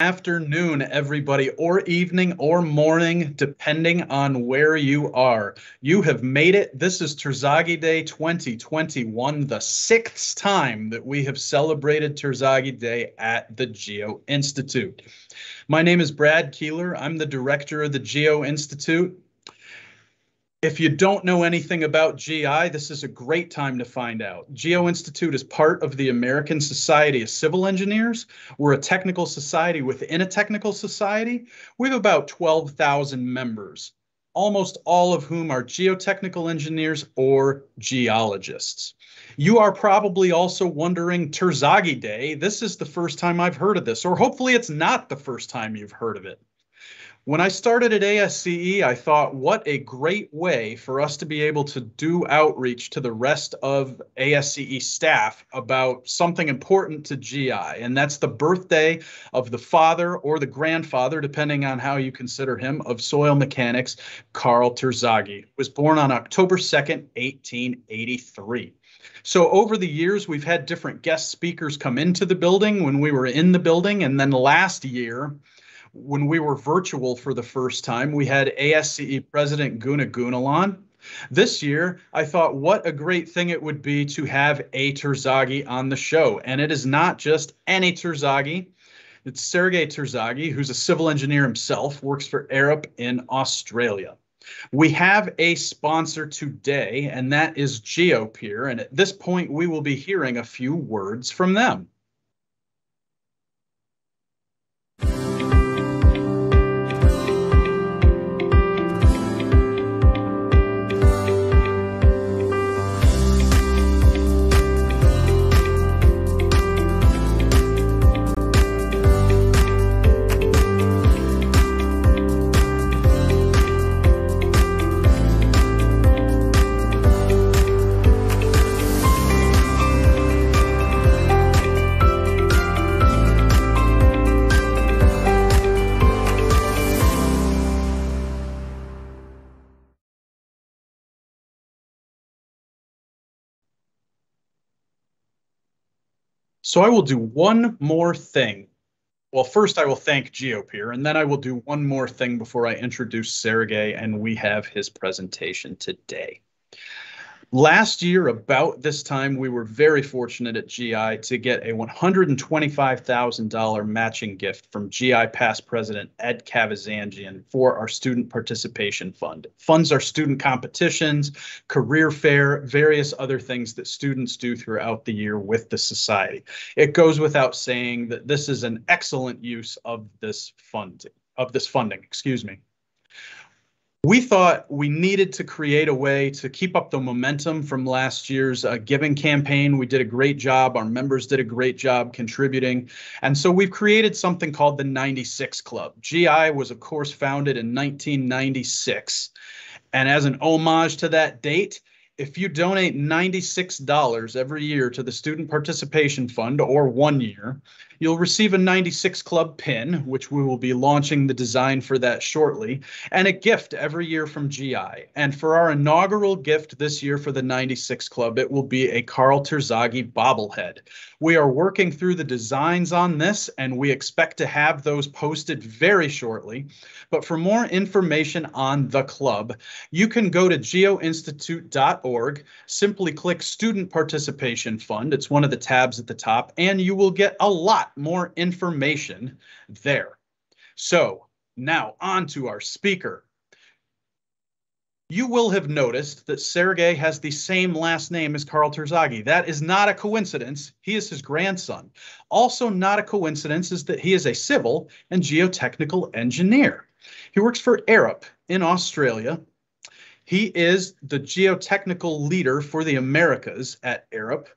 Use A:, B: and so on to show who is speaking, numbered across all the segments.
A: afternoon, everybody, or evening or morning, depending on where you are. You have made it. This is Terzaghi Day 2021, the sixth time that we have celebrated Terzaghi Day at the Geo Institute. My name is Brad Keelor. I'm the director of the Geo Institute. If you don't know anything about GI, this is a great time to find out. Geo Institute is part of the American Society of Civil Engineers. We're a technical society within a technical society. We have about 12,000 members, almost all of whom are geotechnical engineers or geologists. You are probably also wondering Terzaghi Day. This is the first time I've heard of this, or hopefully it's not the first time you've heard of it. When I started at ASCE, I thought, what a great way for us to be able to do outreach to the rest of ASCE staff about something important to GI, and that's the birthday of the father or the grandfather, depending on how you consider him, of soil mechanics, Karl Terzaghi, was born on October 2nd, 1883. So over the years, we've had different guest speakers come into the building when we were in the building, and then last year, when we were virtual for the first time, we had ASCE President Guna Gunalan. This year, I thought what a great thing it would be to have a Terzaghi on the show. And it is not just any Terzaghi. It's Sergei Terzaghi, who's a civil engineer himself, works for Arup in Australia. We have a sponsor today, and that is Geopier. And at this point, we will be hearing a few words from them. So I will do one more thing. Well, first I will thank Geopier, and then I will do one more thing before I introduce Sergei, and we have his presentation today. Last year, about this time, we were very fortunate at GI to get a $125,000 matching gift from GI past president Ed Kavazanjian for our student participation fund. It funds our student competitions, career fair, various other things that students do throughout the year with the society. It goes without saying that this is an excellent use of this fund of this funding, excuse me we thought we needed to create a way to keep up the momentum from last year's uh, giving campaign. We did a great job. Our members did a great job contributing. And so we've created something called the 96 Club. GI was, of course, founded in 1996. And as an homage to that date, if you donate $96 every year to the Student Participation Fund or one year, You'll receive a 96 Club pin, which we will be launching the design for that shortly, and a gift every year from GI. And for our inaugural gift this year for the 96 Club, it will be a Karl Terzaghi bobblehead. We are working through the designs on this, and we expect to have those posted very shortly. But for more information on the club, you can go to geoinstitute.org, simply click Student Participation Fund. It's one of the tabs at the top, and you will get a lot more information there. So now on to our speaker. You will have noticed that Sergei has the same last name as Karl Terzaghi. That is not a coincidence. He is his grandson. Also not a coincidence is that he is a civil and geotechnical engineer. He works for Arup in Australia. He is the geotechnical leader for the Americas at Arup.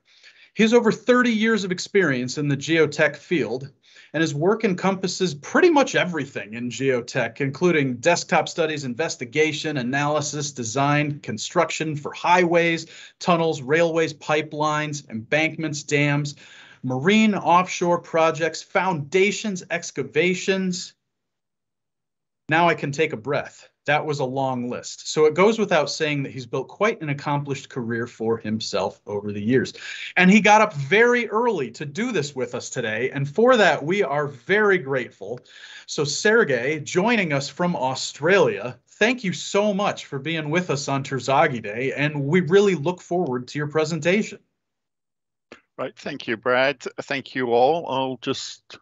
A: He has over 30 years of experience in the geotech field, and his work encompasses pretty much everything in geotech, including desktop studies, investigation, analysis, design, construction for highways, tunnels, railways, pipelines, embankments, dams, marine offshore projects, foundations, excavations. Now I can take a breath. That was a long list. So it goes without saying that he's built quite an accomplished career for himself over the years. And he got up very early to do this with us today. And for that, we are very grateful. So, Sergei, joining us from Australia, thank you so much for being with us on Terzaghi Day. And we really look forward to your presentation.
B: Right. Thank you, Brad. Thank you all. I'll just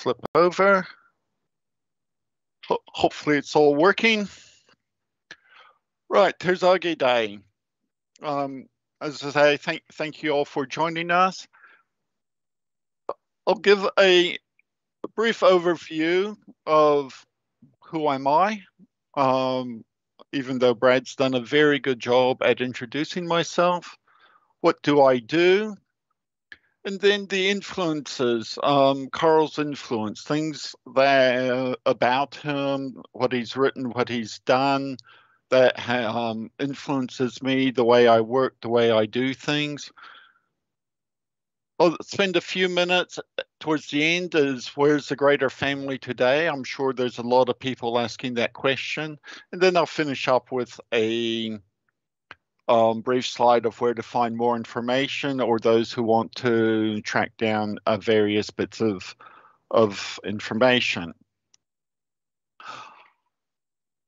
B: flip over. Ho hopefully it's all working. Right, Terzaghi Day. Um, as I say, thank, thank you all for joining us. I'll give a, a brief overview of who am I, um, even though Brad's done a very good job at introducing myself. What do I do? And then the influences, um, Karl's influence, things uh, about him, what he's written, what he's done, that um, influences me, the way I work, the way I do things. I'll spend a few minutes towards the end is where's the greater family today? I'm sure there's a lot of people asking that question. And then I'll finish up with a um, brief slide of where to find more information or those who want to track down uh, various bits of, of information.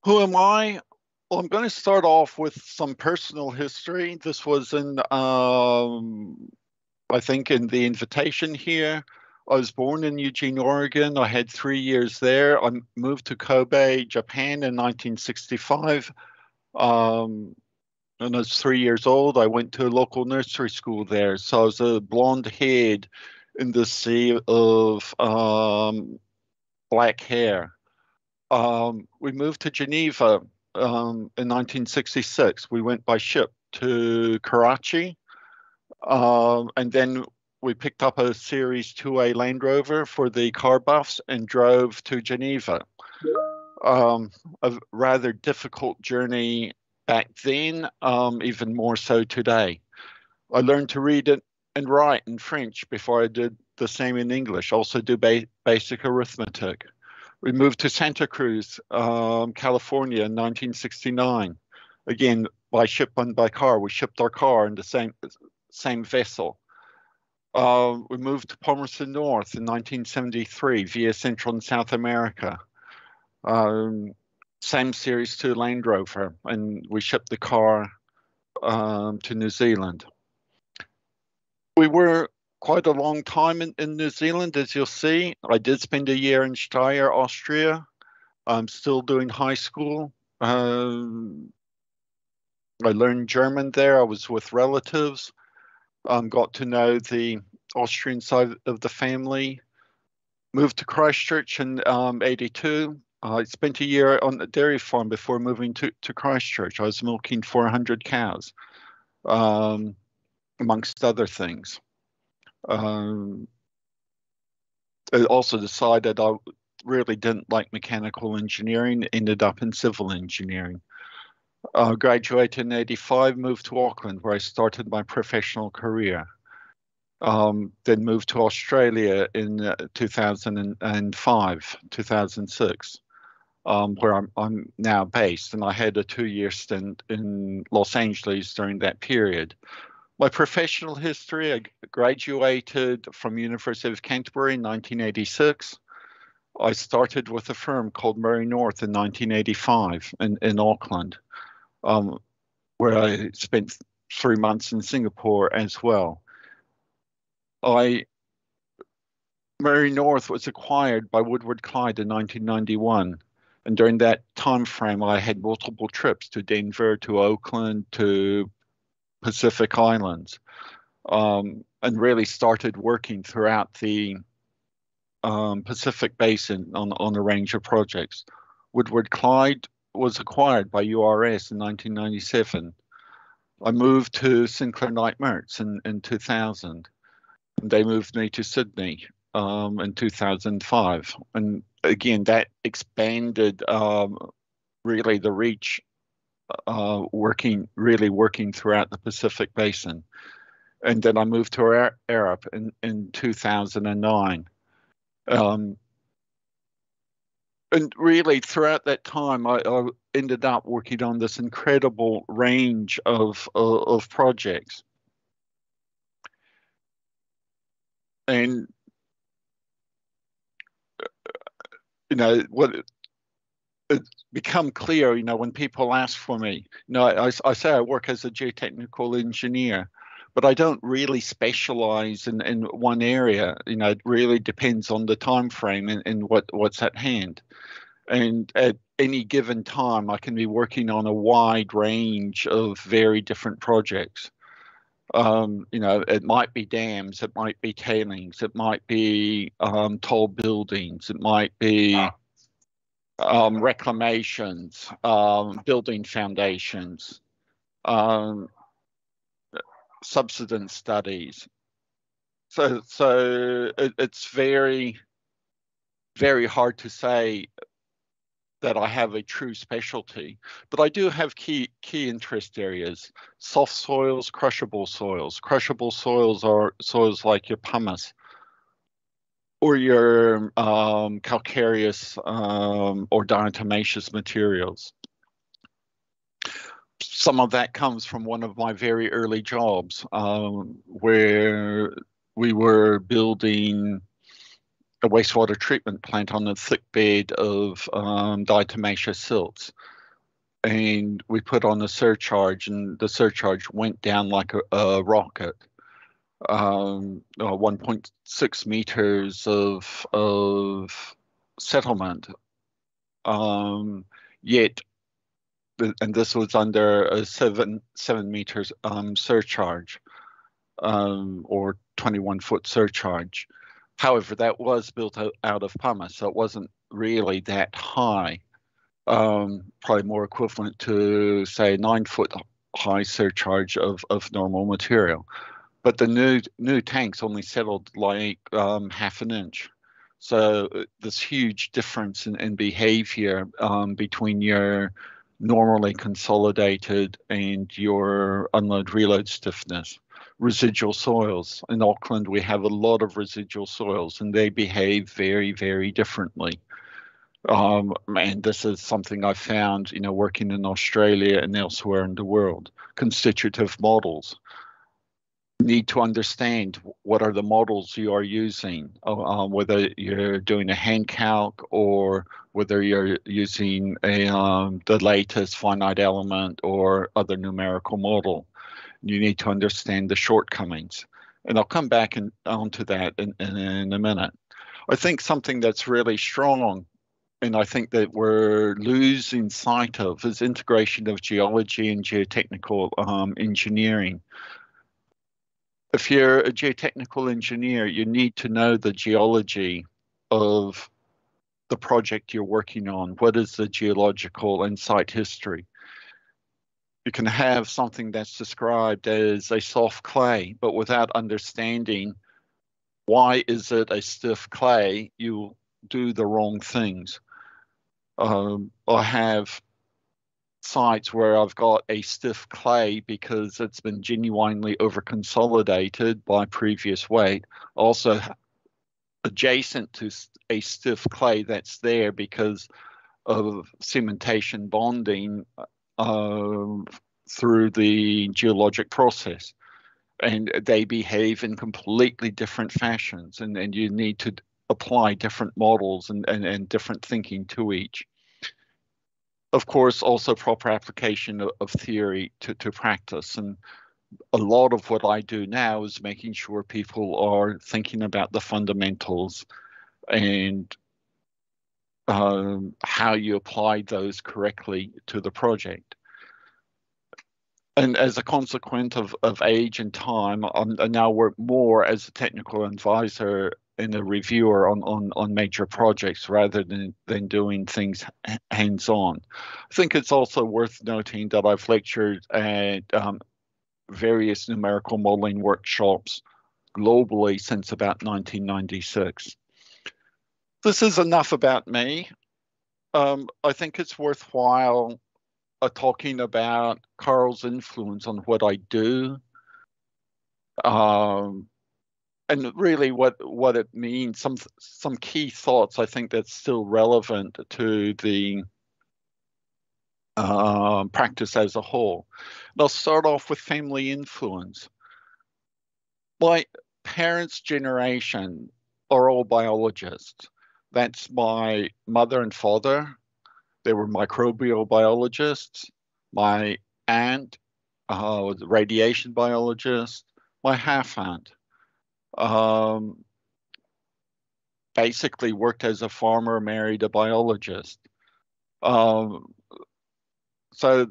B: Who am I? Well, I'm going to start off with some personal history. This was in, um, I think, in the invitation here. I was born in Eugene, Oregon. I had three years there. I moved to Kobe, Japan in 1965. Um, when I was three years old, I went to a local nursery school there. So I was a blonde head in the sea of um, black hair. Um, we moved to Geneva um, in 1966. We went by ship to Karachi. Um, and then we picked up a Series 2A Land Rover for the car buffs and drove to Geneva. Um, a rather difficult journey back then, um, even more so today. I learned to read it and write in French before I did the same in English, also do ba basic arithmetic. We moved to Santa Cruz, um, California in 1969. Again, by ship and by car. We shipped our car in the same, same vessel. Uh, we moved to Palmerston North in 1973 via Central and South America. Um, same Series 2 Land Rover, and we shipped the car um, to New Zealand. We were quite a long time in, in New Zealand, as you'll see. I did spend a year in Steyr, Austria. I'm still doing high school. Um, I learned German there. I was with relatives. Um, got to know the Austrian side of the family. Moved to Christchurch in um, 82. I spent a year on a dairy farm before moving to, to Christchurch. I was milking 400 cows, um, amongst other things. Um, I also decided I really didn't like mechanical engineering, ended up in civil engineering. Uh, graduated in 85, moved to Auckland where I started my professional career. Um, then moved to Australia in uh, 2005, 2006 um, where I'm, I'm now based, and I had a two-year stint in Los Angeles during that period. My professional history, I graduated from University of Canterbury in 1986. I started with a firm called Murray North in 1985 in, in Auckland, um, where I spent three months in Singapore as well. I Murray North was acquired by Woodward Clyde in 1991 and during that time frame, I had multiple trips to Denver, to Oakland, to Pacific Islands, um, and really started working throughout the um, Pacific Basin on, on a range of projects. Woodward Clyde was acquired by URS in 1997. I moved to Sinclair Knight Merz in, in 2000. And they moved me to Sydney um, in 2005. And again, that expanded um, really the reach, uh, working really working throughout the Pacific Basin. And then I moved to Arup in, in 2009. Um, and really throughout that time I, I, ended up working on this incredible range of of, of projects and you know what it's become clear you know when people ask for me you know I, I say i work as a geotechnical engineer but I don't really specialize in, in one area. You know, it really depends on the time frame and, and what, what's at hand. And at any given time, I can be working on a wide range of very different projects. Um, you know, it might be dams, it might be tailings, it might be um, tall buildings, it might be um, reclamations, um, building foundations, um, subsidence studies. So, so it, it's very, very hard to say that I have a true specialty, but I do have key key interest areas: soft soils, crushable soils. Crushable soils are soils like your pumice or your um, calcareous um, or diatomaceous materials some of that comes from one of my very early jobs um, where we were building a wastewater treatment plant on a thick bed of um, diatomaceous silts. And we put on a surcharge, and the surcharge went down like a, a rocket. Um, uh, 1.6 meters of of settlement. Um, yet and this was under a seven seven meters um, surcharge um, or 21 foot surcharge. However, that was built out, of pumice, so it wasn't really that high. Um, probably more equivalent to say nine foot high surcharge of, of normal material. But the new new tanks only settled like um, half an inch. So uh, this huge difference in, in behavior um, between your normally consolidated and your unload reload stiffness. Residual soils. In Auckland, we have a lot of residual soils and they behave very, very differently. Um, and this is something I found, you know, working in Australia and elsewhere in the world. Constitutive models need to understand what are the models you are using, uh, whether you're doing a hand calc or whether you're using a, um, the latest finite element or other numerical model. You need to understand the shortcomings. And I'll come back and onto that in, in, in a minute. I think something that's really strong and I think that we're losing sight of is integration of geology and geotechnical um, engineering if you're a geotechnical engineer, you need to know the geology of the project you're working on. What is the geological and site history? You can have something that's described as a soft clay, but without understanding why is it a stiff clay, you do the wrong things. Um, I have sites where I've got a stiff clay because it's been genuinely over consolidated by previous weight. Also, adjacent to a stiff clay that's there because of cementation bonding uh, through the geologic process. And they behave in completely different fashions, and, and you need to apply different models and, and, and different thinking to each of course, also proper application of, of theory to, to practice. And a lot of what I do now is making sure people are thinking about the fundamentals and um, how you applied those correctly to the project. And as a consequence of, of age and time, I'm, I now work more as a technical advisor and a reviewer on, on, on major projects rather than, than doing things hands on. I think it's also worth noting that I've lectured at um, various numerical modeling workshops globally since about 1996. This is enough about me. Um, I think it's worthwhile uh, talking about Karl's influence on what I do. Um, and really what what it means some some key thoughts i think that's still relevant to the uh, practice as a whole and i'll start off with family influence my parents generation are all biologists that's my mother and father. They were microbial biologists. My aunt uh, was a radiation biologist. My half aunt um, basically worked as a farmer, married a biologist. Um, so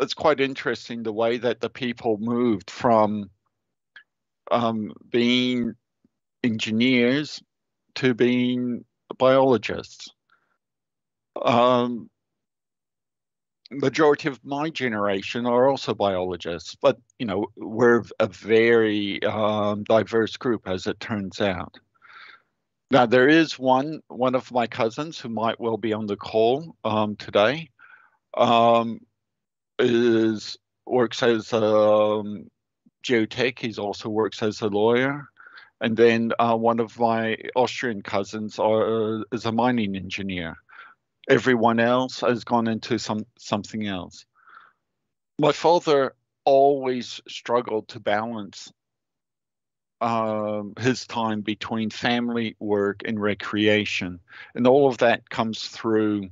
B: it's quite interesting the way that the people moved from um, being engineers to being biologists. Um, majority of my generation are also biologists, but you know we're a very um, diverse group as it turns out. Now there is one one of my cousins who might well be on the call um, today. Um, is works as a um, geotech. He also works as a lawyer. And then uh, one of my Austrian cousins are, is a mining engineer everyone else has gone into some something else. My father always struggled to balance um, his time between family, work, and recreation, and all of that comes through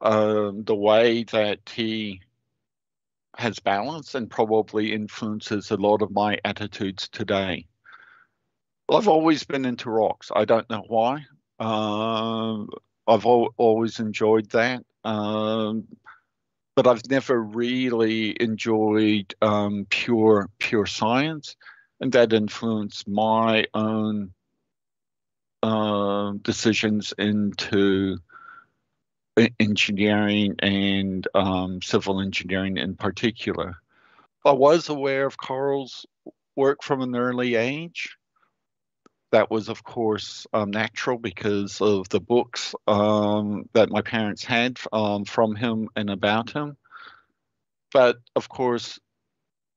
B: um, the way that he has balance and probably influences a lot of my attitudes today. I've always been into rocks. I don't know why. Um, I've al- always enjoyed that. Um, but I've never really enjoyed um, pure pure science, and that influenced my own uh, decisions into engineering and um, civil engineering in particular. I was aware of Karl's work from an early age that was, of course, um, natural because of the books um, that my parents had um, from him and about him. But of course,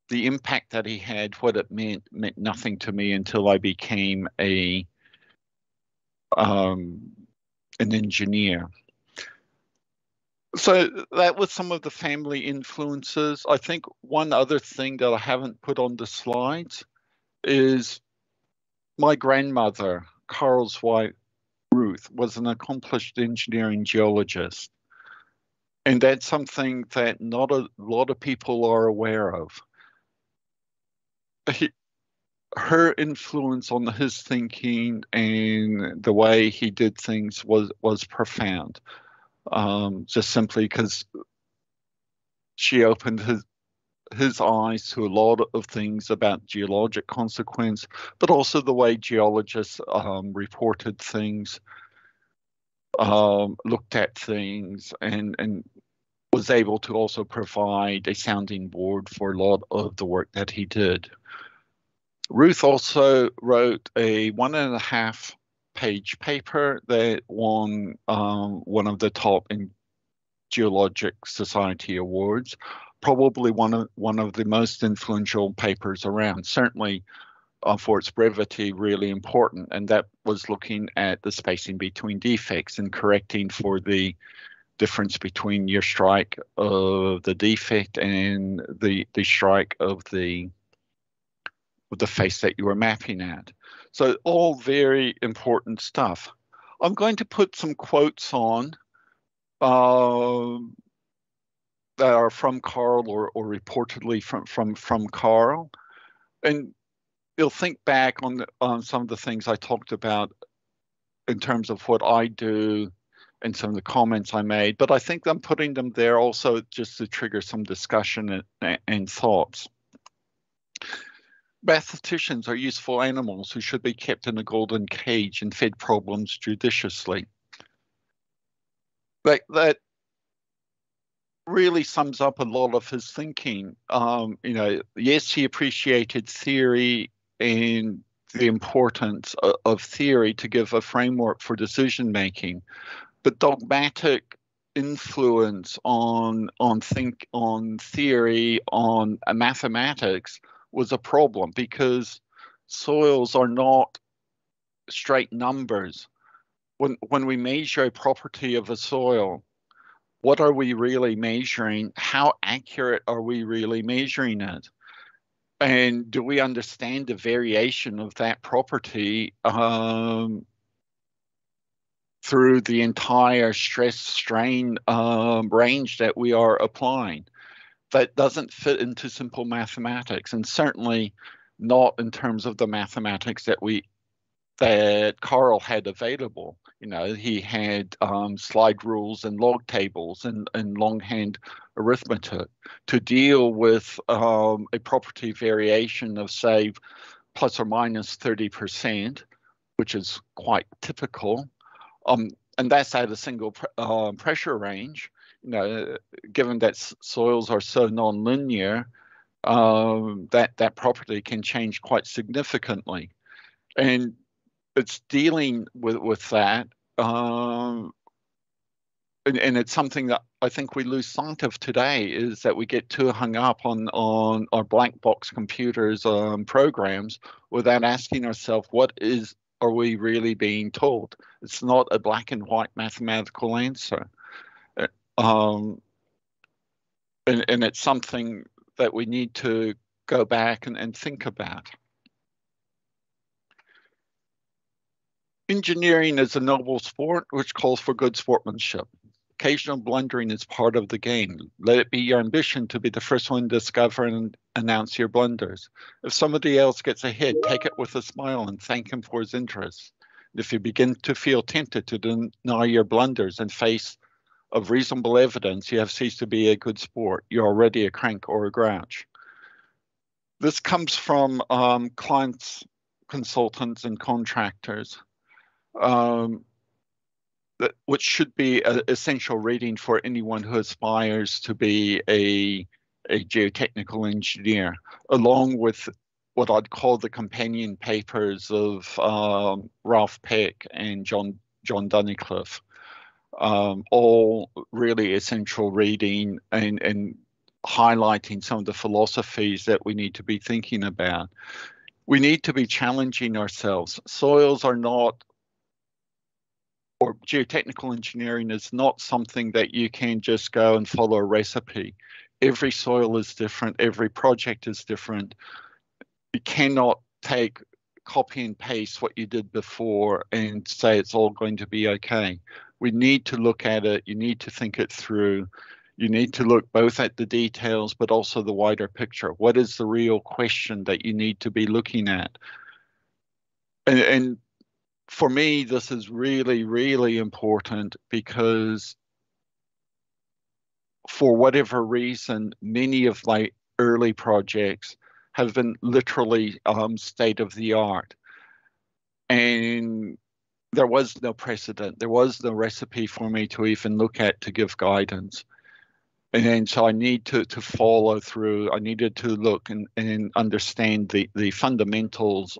B: the impact that he had, what it meant, meant nothing to me until I became a um, an engineer. So that was some of the family influences. I think one other thing that I haven't put on the slides is my grandmother, Karl's wife, Ruth, was an accomplished engineering geologist. And that's something that not a lot of people are aware of. He, her influence on his thinking and the way he did things was was profound. Um, just simply because she opened his his eyes to a lot of things about geologic consequence, but also the way geologists um, reported things, um, looked at things, and and was able to also provide a sounding board for a lot of the work that he did. Ruth also wrote a one and a half page paper that won um, one of the top in Geologic Society awards probably one of one of the most influential papers around. Certainly, uh, for its brevity, really important, and that was looking at the spacing between defects and correcting for the difference between your strike of the defect and the the strike of the of the face that you were mapping at. So all very important stuff. I'm going to put some quotes on. Uh, that are from Karl or, or reportedly from, from, from Karl. And you'll think back on, the, on some of the things I talked about in terms of what I do and some of the comments I made, but I think I'm putting them there also just to trigger some discussion and, and thoughts. Mathematicians are useful animals who should be kept in a golden cage and fed problems judiciously. That, that really sums up a lot of his thinking. Um, you know, yes, he appreciated theory and the importance of, of theory to give a framework for decision making, but dogmatic influence on on think on theory on uh, mathematics was a problem because soils are not straight numbers. When, when we measure a property of a soil, what are we really measuring? How accurate are we really measuring it? And do we understand the variation of that property um, through the entire stress strain um, range that we are applying? That doesn't fit into simple mathematics, and certainly not in terms of the mathematics that we that Karl had available. You know, he had um, slide rules and log tables and, and longhand arithmetic to deal with um, a property variation of, say, plus or minus 30%, which is quite typical. Um, and that's at a single pr uh, pressure range. You know, given that soils are so nonlinear, um, that that property can change quite significantly. And it's dealing with with that, um, and, and it's something that I think we lose sight of today is that we get too hung up on on our black box computers um, programs without asking ourselves what is are we really being told? It's not a black and white mathematical answer. Uh, um, and, and it's something that we need to go back and, and think about. Engineering is a noble sport which calls for good sportsmanship. Occasional blundering is part of the game. Let it be your ambition to be the first one to discover and announce your blunders. If somebody else gets ahead, take it with a smile and thank him for his interest. If you begin to feel tempted to deny your blunders in face of reasonable evidence, you have ceased to be a good sport. You're already a crank or a grouch. This comes from um, clients, consultants, and contractors um, that, which should be essential reading for anyone who aspires to be a, a geotechnical engineer, along with what I'd call the companion papers of um, Ralph Peck and John John Dunnicliff. Um, all really essential reading and, and highlighting some of the philosophies that we need to be thinking about. We need to be challenging ourselves. Soils are not or geotechnical engineering is not something that you can just go and follow a recipe. Every soil is different, every project is different. You cannot take copy and paste what you did before and say it's all going to be okay. We need to look at it, you need to think it through. You need to look both at the details but also the wider picture. What is the real question that you need to be looking at? And, and for me, this is really, really important because for whatever reason, many of my early projects have been literally um, state of the art. And there was no precedent, there was no recipe for me to even look at to give guidance. And so I need to, to follow through. I needed to look and, and understand the, the fundamentals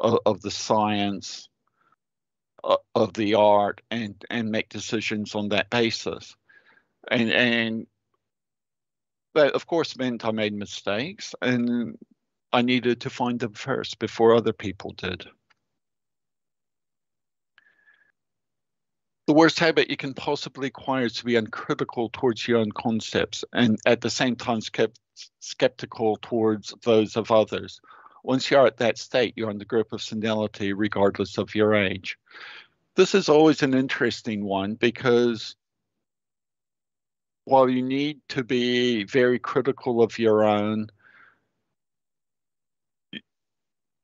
B: of, of the science of the art and and make decisions on that basis. And and that of course meant i made mistakes and i needed to find them first before other people did. The worst habit you can possibly acquire is to be uncritical towards your own concepts and at the same time skept- skeptical towards those of others once you're at that state, you're in the grip of senility, regardless of your age. This is always an interesting one because while you need to be very critical of your own,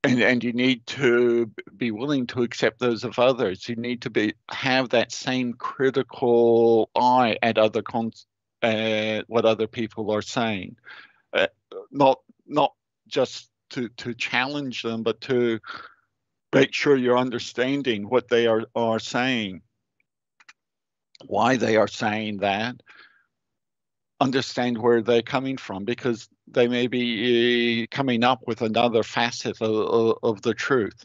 B: and, and you need to be willing to accept those of others. You need to be have that same critical eye at other cons, uh, what other people are saying, uh, not not just to to challenge them, but to make sure you're understanding what they are are saying, why they are saying that, understand where they're coming from, because they may be coming up with another facet of, of the truth.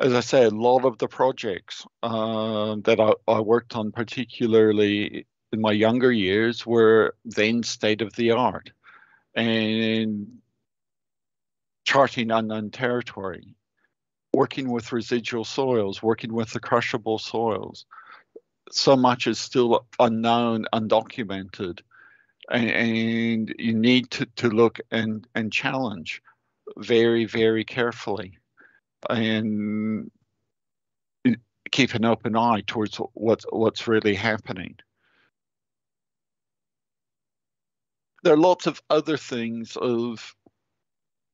B: As I said, a lot of the projects uh, that I, I worked on, particularly in my younger years, were then state of the art. And charting unknown territory, working with residual soils, working with the crushable soils. So much is still unknown, undocumented, and, and you need to, to look and, and challenge very, very carefully and keep an open eye towards what's what's really happening. There are lots of other things of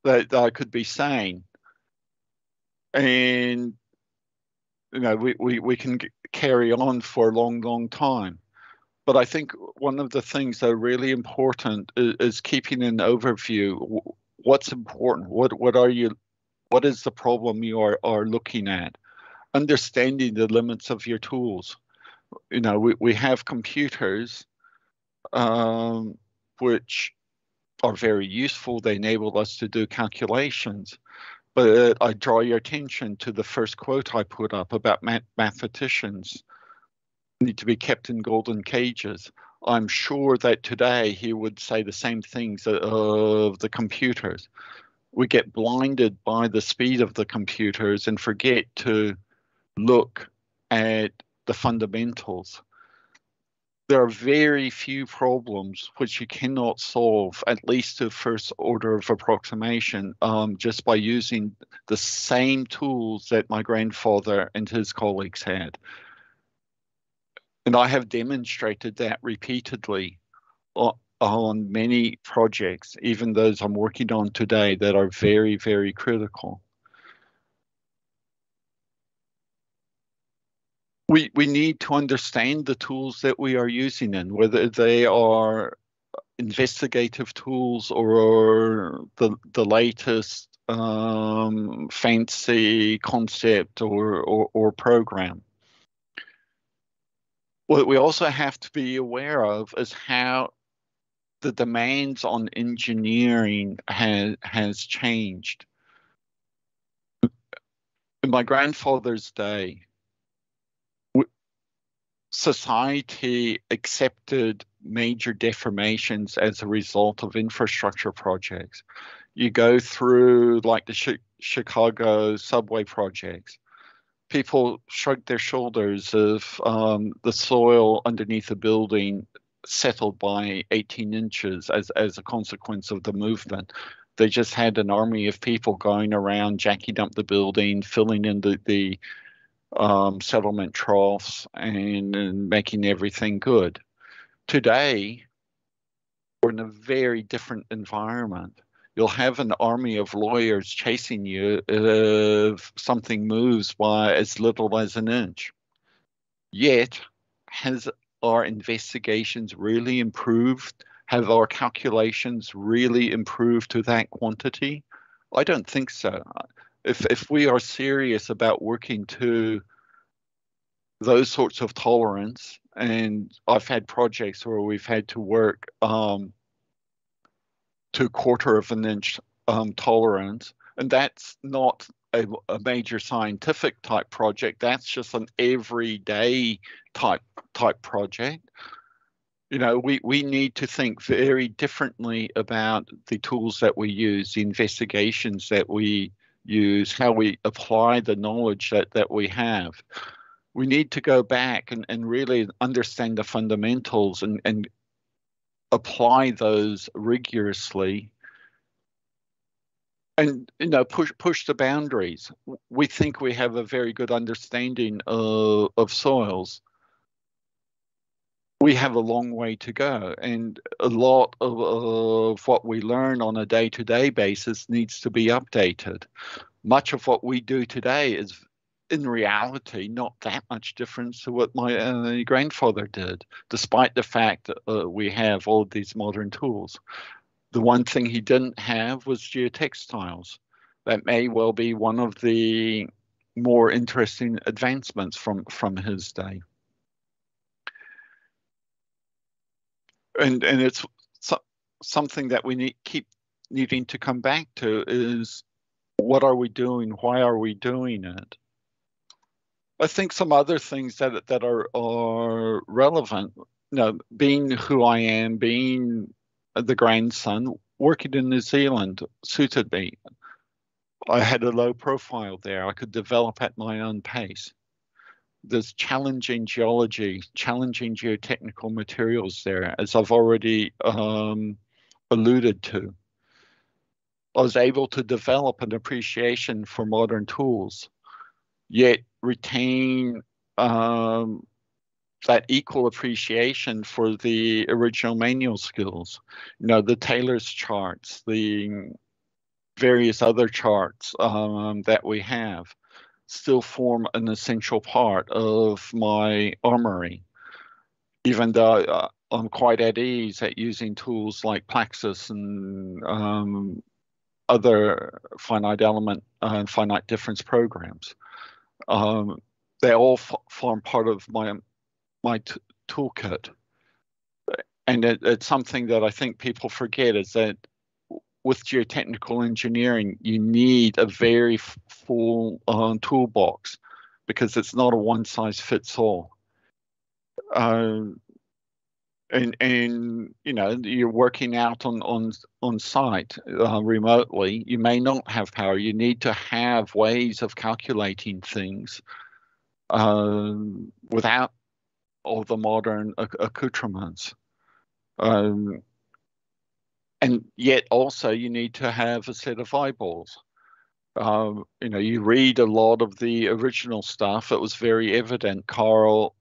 B: that, I could be saying, and you know we, we, we can carry on for a long long time. But i think one of the things that are really important is, is keeping an overview. What's important? What what are you what is the problem you are, are looking at? Understanding the limits of your tools. You know we, we have computers um, which are very useful. They enable us to do calculations. But uh, i draw your attention to the first quote i put up about math- mathematicians need to be kept in golden cages. I'm sure that today he would say the same things of the computers. We get blinded by the speed of the computers and forget to look at the fundamentals. There are very few problems which you cannot solve, at least to first order of approximation, um, just by using the same tools that my grandfather and his colleagues had. And I have demonstrated that repeatedly on many projects, even those I'm working on today, that are very, very critical. We, we need to understand the tools that we are using and whether they are investigative tools or the, the latest um, fancy concept or, or, or program. What we also have to be aware of is how the demands on engineering has has changed. In my grandfather's day, society accepted major deformations as a result of infrastructure projects. You go through like the Ch- Chicago subway projects. People shrug their shoulders of um, the soil underneath a building settled by 18 inches as, as a consequence of the movement. They just had an army of people going around, jacking up the building, filling in the, the um, settlement troughs, and, and making everything good. Today, we're in a very different environment. You'll have an army of lawyers chasing you if something moves by as little as an inch. Yet, has our investigations really improved? Have our calculations really improved to that quantity? I don't think so. If, if we are serious about working to those sorts of tolerance, and I've had projects where we've had to work um, to quarter of an inch um, tolerance, and that's not a, a, major scientific type project. That's just an everyday type type project. You know, we, we need to think very differently about the tools that we use, the investigations that we use, how we apply the knowledge that, that we have. We need to go back and, and really understand the fundamentals and, and apply those rigorously. And you know push push the boundaries. We think we have a very good understanding of, of soils we have a long way to go and a lot of, of what we learn on a day-to-day basis needs to be updated much of what we do today is in reality not that much different to what my uh, grandfather did despite the fact that uh, we have all these modern tools the one thing he didn't have was geotextiles. That may well be one of the more interesting advancements from, from his day. And, and it's so, something that we need, keep needing to come back to is what are we doing? Why are we doing it? I think some other things that that are are relevant. You know, being who I am, being the grandson working in New Zealand suited me. I had a low profile there. I could develop at my own pace. There's challenging geology, challenging geotechnical materials there, as I've already um, alluded to. I was able to develop an appreciation for modern tools, yet retain um, that equal appreciation for the original manual skills. You know, the Taylor's charts, the various other charts um, that we have still form an essential part of my armory, even though uh, I'm quite at ease at using tools like PLAXIS and um, other finite element and finite difference programs. Um, they all form part of my my toolkit, and it, it's something that I think people forget is that with geotechnical engineering, you need a very full uh, toolbox because it's not a one size fits all. Uh, and and you know you're working out on on on site uh, remotely you may not have power you need to have ways of calculating things uh, without all the modern accoutrements um, and yet also you need to have a set of eyeballs um, you know you read a lot of the original stuff it was very evident Karl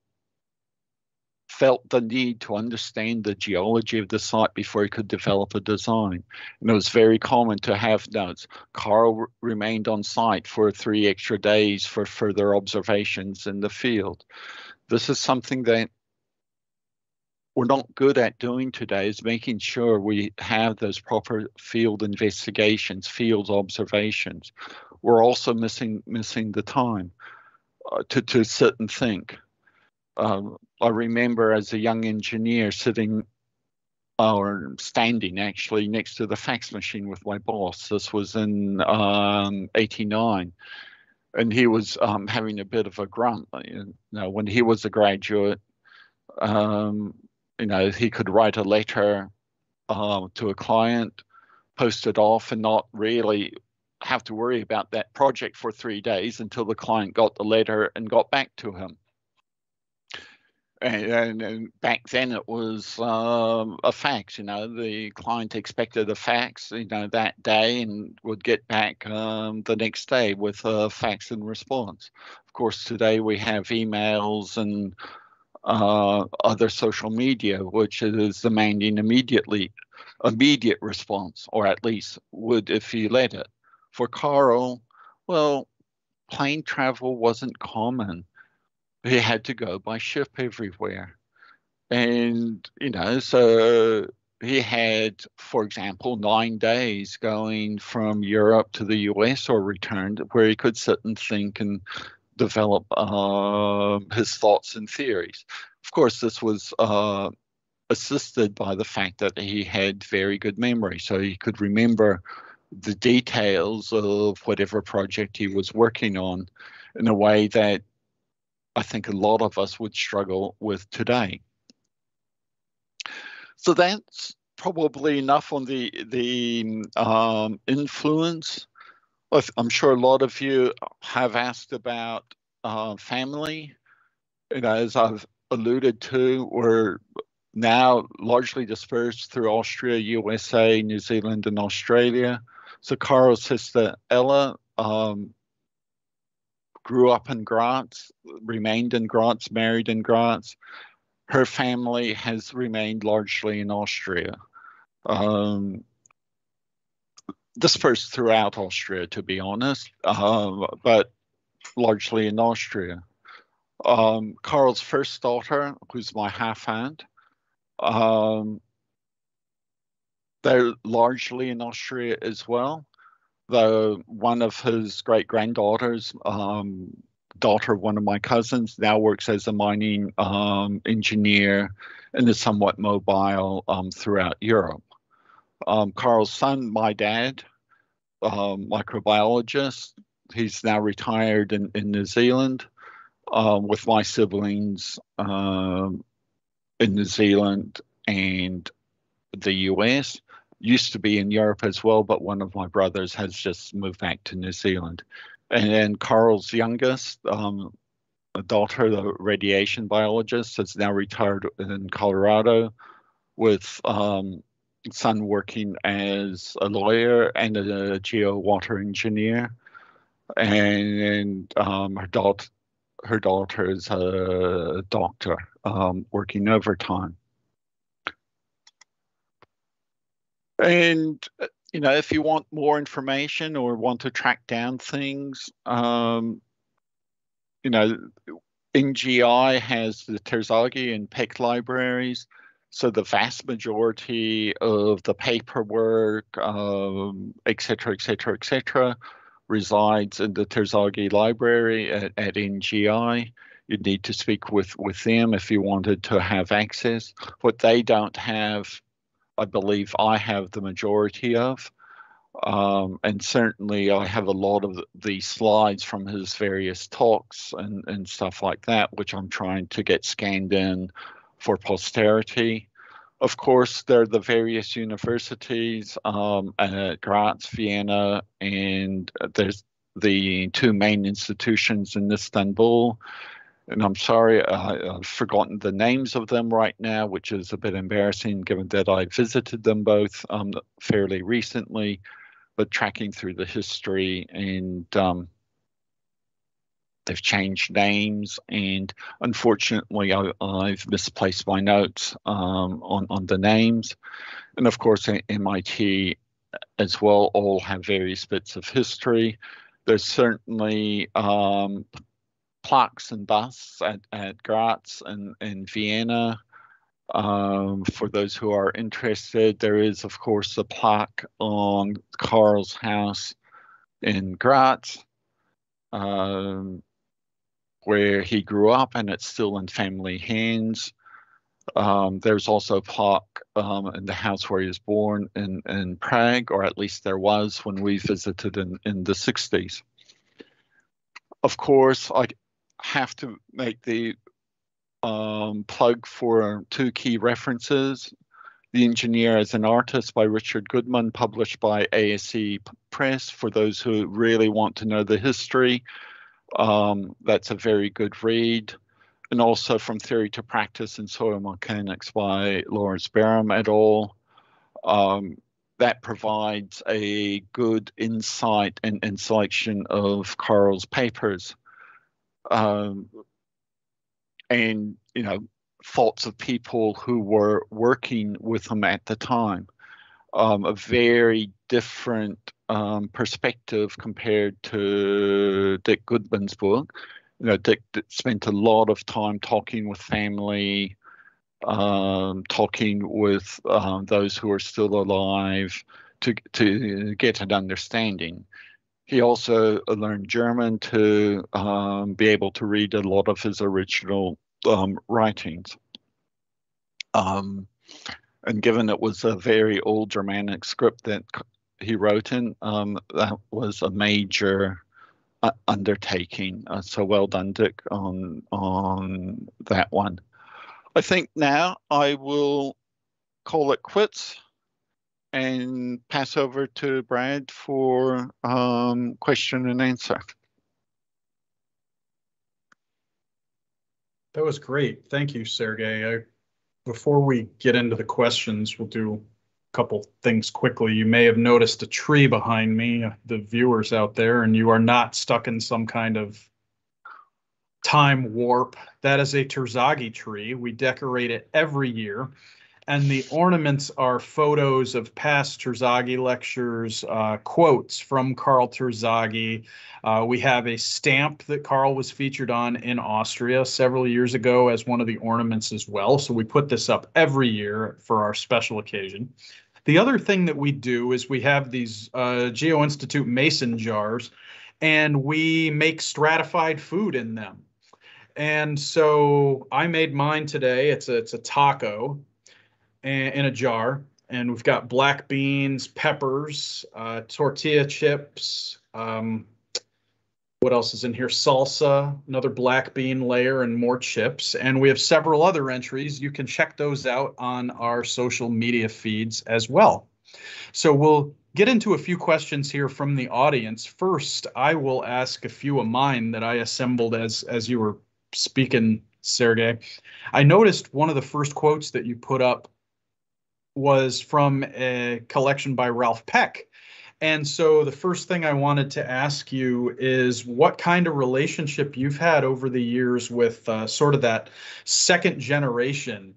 B: felt the need to understand the geology of the site before he could develop a design. And it was very common to have notes. Karl remained on site for three extra days for further observations in the field. This is something that we're not good at doing today is making sure we have those proper field investigations, field observations. We're also missing missing the time uh, to to sit and think. Um, I remember as a young engineer sitting or standing actually next to the fax machine with my boss. This was in um, 89. And he was um, having a bit of a grunt. You know, when he was a graduate, um, you know, he could write a letter uh, to a client, post it off, and not really have to worry about that project for three days until the client got the letter and got back to him and, and, back then it was um, a fax. You know, the client expected a fax, you know, that day and would get back um, the next day with a fax and response. Of course, today we have emails and uh, other social media, which is demanding immediately immediate response, or at least would if you let it. For Karl, well, plane travel wasn't common he had to go by ship everywhere. And, you know, so he had, for example, nine days going from Europe to the US or returned where he could sit and think and develop uh, his thoughts and theories. Of course, this was uh, assisted by the fact that he had very good memory, so he could remember the details of whatever project he was working on in a way that I think a lot of us would struggle with today. So that's probably enough on the the um, influence. I'm sure a lot of you have asked about uh, family. Know, as I've alluded to, we're now largely dispersed through Austria, USA, New Zealand, and Australia. So Karl's sister Ella um, grew up in Graz, remained in Graz, married in Graz. Her family has remained largely in Austria. Um, dispersed throughout Austria, to be honest, um, but largely in Austria. Um, Karl's first daughter, who's my half aunt, um, they're largely in Austria as well the one of his great granddaughters, um, daughter of one of my cousins, now works as a mining um, engineer and is somewhat mobile um, throughout Europe. Um, Karl's son, my dad, um, microbiologist, he's now retired in, in New Zealand. Uh, with my siblings in New Zealand and the US used to be in Europe as well, but one of my brothers has just moved back to New Zealand. And then Karl's youngest, um, daughter, the radiation biologist, has now retired in Colorado with um, son working as a lawyer and a geo water engineer. And, and um, her daughter her daughter is a doctor um, working overtime. And you know, if you want more information or want to track down things, um, you know, NGI has the Terzaghi and Peck libraries. So the vast majority of the paperwork, um, et cetera, et cetera, et cetera, resides in the Terzaghi library at, at NGI. You'd need to speak with, with them if you wanted to have access. What they don't have I believe I have the majority of. Um, and certainly I have a lot of the slides from his various talks and, and stuff like that, which I'm trying to get scanned in for posterity. Of course, there are the various universities um, at Graz, Vienna, and there's the two main institutions in Istanbul and I'm sorry, I, have forgotten the names of them right now, which is a bit embarrassing given that I visited them both um, fairly recently, but tracking through the history and um, they've changed names. And unfortunately, I, have misplaced my notes um, on, on the names. And of course, MIT as well all have various bits of history. There's certainly um, plaques and busts at, at Graz and, and Vienna. Um, for those who are interested, there is, of course, a plaque on Karl's house in Graz, um, where he grew up, and it's still in family hands. Um, there's also a plaque um, in the house where he was born in, in Prague, or at least there was when we visited in, in the 60s. Of course, I, have to make the um, plug for two key references. The Engineer as an Artist by Richard Goodman, published by ASCE Press. For those who really want to know the history, um, that's a very good read. And also From Theory to Practice in Soil Mechanics by Lawrence Bjerrum et al. Um, that provides a good insight and, and selection of Karl's papers um, and you know thoughts of people who were working with him at the time. Um, a very different um, perspective compared to Dick Goodman's book. You know, Dick, spent a lot of time talking with family, um, talking with um, those who are still alive to to get an understanding he also learned German to um, be able to read a lot of his original um, writings. Um, and given it was a very old Germanic script that he wrote in, um, that was a major uh, undertaking. Uh, so well done, Dick, on on that one. I think now I will call it quits and pass over to Brad for um, question and answer.
A: That was great. Thank you, Sergei. I, before we get into the questions, we'll do a couple things quickly. You may have noticed a tree behind me, uh, the viewers out there, and you are not stuck in some kind of time warp. That is a Terzaghi tree. We decorate it every year and the ornaments are photos of past Terzaghi lectures, uh, quotes from Karl Terzaghi. Uh, we have a stamp that Karl was featured on in Austria several years ago as one of the ornaments as well. So we put this up every year for our special occasion. The other thing that we do is we have these uh, Geo Institute mason jars, and we make stratified food in them. And so I made mine today. It's a, it's a taco in a jar, and we've got black beans, peppers, uh, tortilla chips. Um, what else is in here? Salsa, another black bean layer, and more chips. And we have several other entries. You can check those out on our social media feeds as well. So we'll get into a few questions here from the audience. First, I will ask a few of mine that I assembled as as you were speaking, Sergei. I noticed one of the first quotes that you put up was from a collection by Ralph Peck. And so the first thing I wanted to ask you is what kind of relationship you've had over the years with uh, sort of that second generation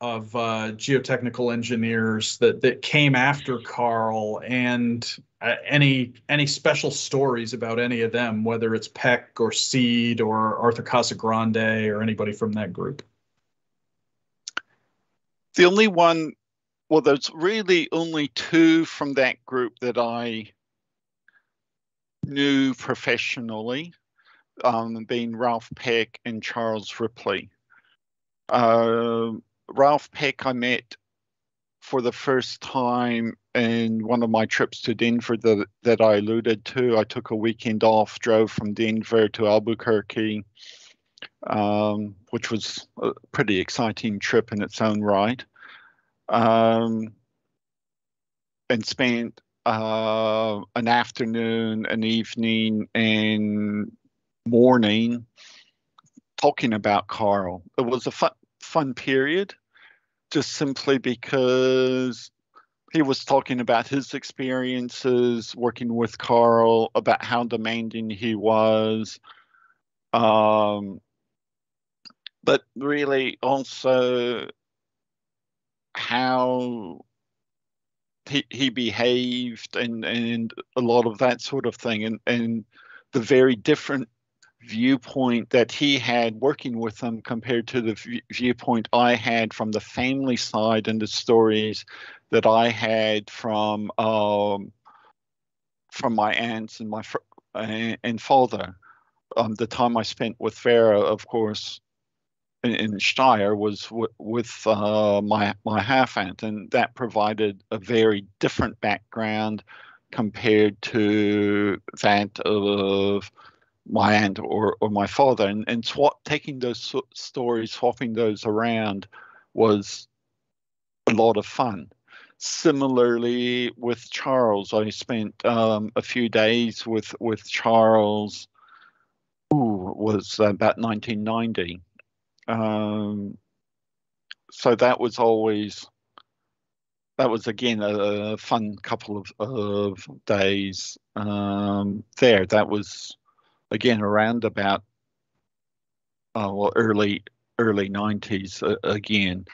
A: of uh, geotechnical engineers that that came after Karl, and uh, any any special stories about any of them, whether it's Peck or Seed or Arthur Casagrande or anybody from that group.
B: The only one, well, there's really only two from that group that I knew professionally, um, being Ralph Peck and Charles Ripley. Uh, Ralph Peck I met for the first time in one of my trips to Denver that, that I alluded to. I took a weekend off, drove from Denver to Albuquerque, um, which was a pretty exciting trip in its own right, um, and spent uh, an afternoon, an evening, and morning talking about Karl. It was a fun, fun period just simply because he was talking about his experiences working with Karl, about how demanding he was, um, but really also how he, he behaved and, and a lot of that sort of thing, and, and the very different viewpoint that he had working with them compared to the v- viewpoint I had from the family side and the stories that I had from um, from my aunts and my fr- and father. Um, the time I spent with Vera, of course, in, in Steyr was w- with uh, my my half aunt, and that provided a very different background compared to that of my aunt or, or my father. And, and swap, taking those stories swapping those around was a lot of fun. Similarly with charles i spent um, a few days with with charles ooh, was about 1990 um, so that was always that was again a, fun couple of, of days um, there. That was again around about uh, well early early 90s uh, again.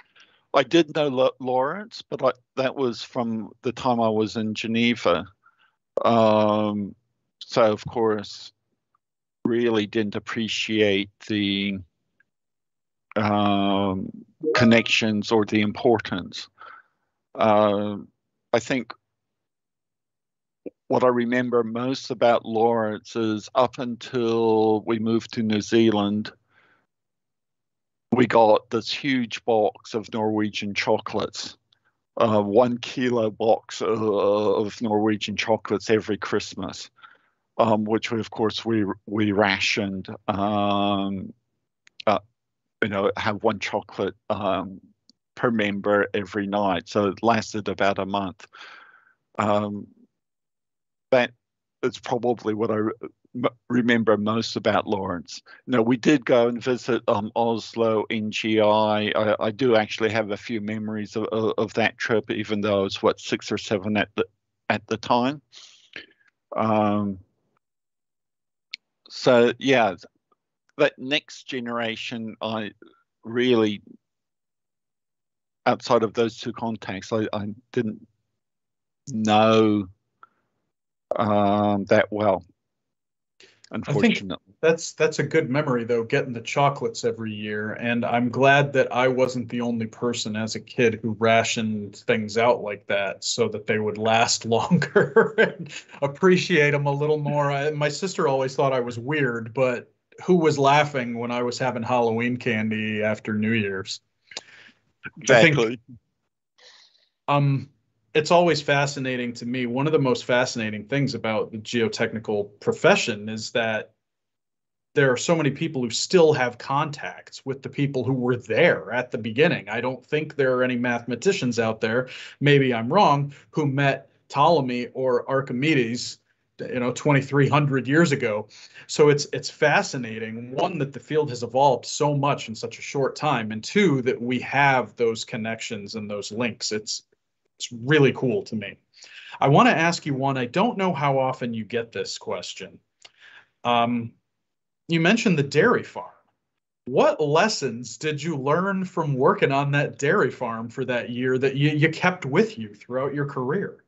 B: I did know lawrence but I, that was from the time i was in geneva. Um, so of course really didn't appreciate the um, connections or the importance uh, i think what I remember most about Lawrence is up until we moved to New Zealand, we got this huge box of Norwegian chocolates, uh, one kilo box of, Norwegian chocolates every Christmas, um, which we, of course we we rationed. Um, you know, have one chocolate um, per member every night, so it lasted about a month. Um, that is probably what I re- remember most about Lawrence. No, we did go and visit um, Oslo NGI. I, I do actually have a few memories of, of, of, that trip, even though I was what six or seven at the at the time. Um, so yeah, that next generation, I really outside of those two contacts, I, I didn't know um, that well. Unfortunately,
A: that's that's a good memory though, getting the chocolates every year, and I'm glad that I wasn't the only person as a kid who rationed things out like that, so that they would last longer and appreciate them a little more. I, my sister always thought I was weird, but who was laughing when I was having Halloween candy after New Year's?
B: Exactly. Think,
A: um, it's always fascinating to me. One of the most fascinating things about the geotechnical profession is that there are so many people who still have contacts with the people who were there at the beginning. I don't think there are any mathematicians out there, maybe I'm wrong, who met Ptolemy or Archimedes you know 2300 years ago. So it's it's fascinating one that the field has evolved so much in such a short time and two that we have those connections and those links. It's it's really cool to me. I want to ask you one. I don't know how often you get this question. Um, you mentioned the dairy farm. What lessons did you learn from working on that dairy farm for that year that you, you kept with you throughout your career?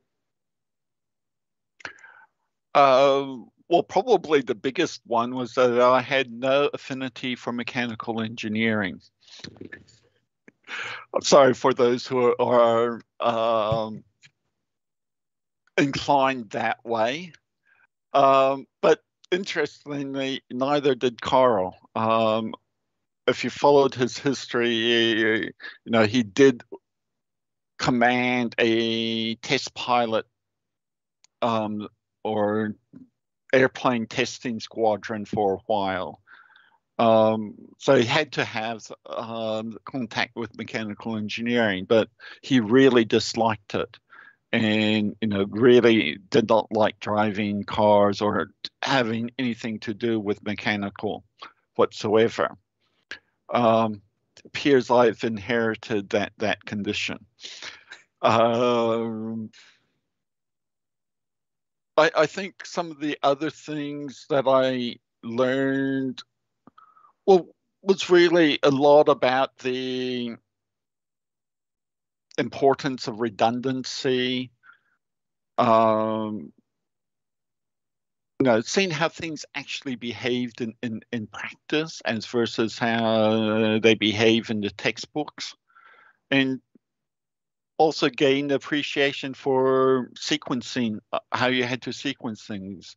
B: Uh, well, probably the biggest one was that I had no affinity for mechanical engineering. I'm sorry for those who are, are um, inclined that way. Um, but interestingly, neither did Karl. Um, if you followed his history, you know he did command a test pilot um, or airplane testing squadron for a while. Um, so he had to have um, contact with mechanical engineering, but he really disliked it and you know really did not like driving cars or having anything to do with mechanical whatsoever. Um, appears I've inherited that that condition. Um, I, I think some of the other things that I learned, well, was really a lot about the importance of redundancy. Um, you know, seeing how things actually behaved in, in, in practice as versus how they behave in the textbooks. And also gain appreciation for sequencing, uh, how you had to sequence things.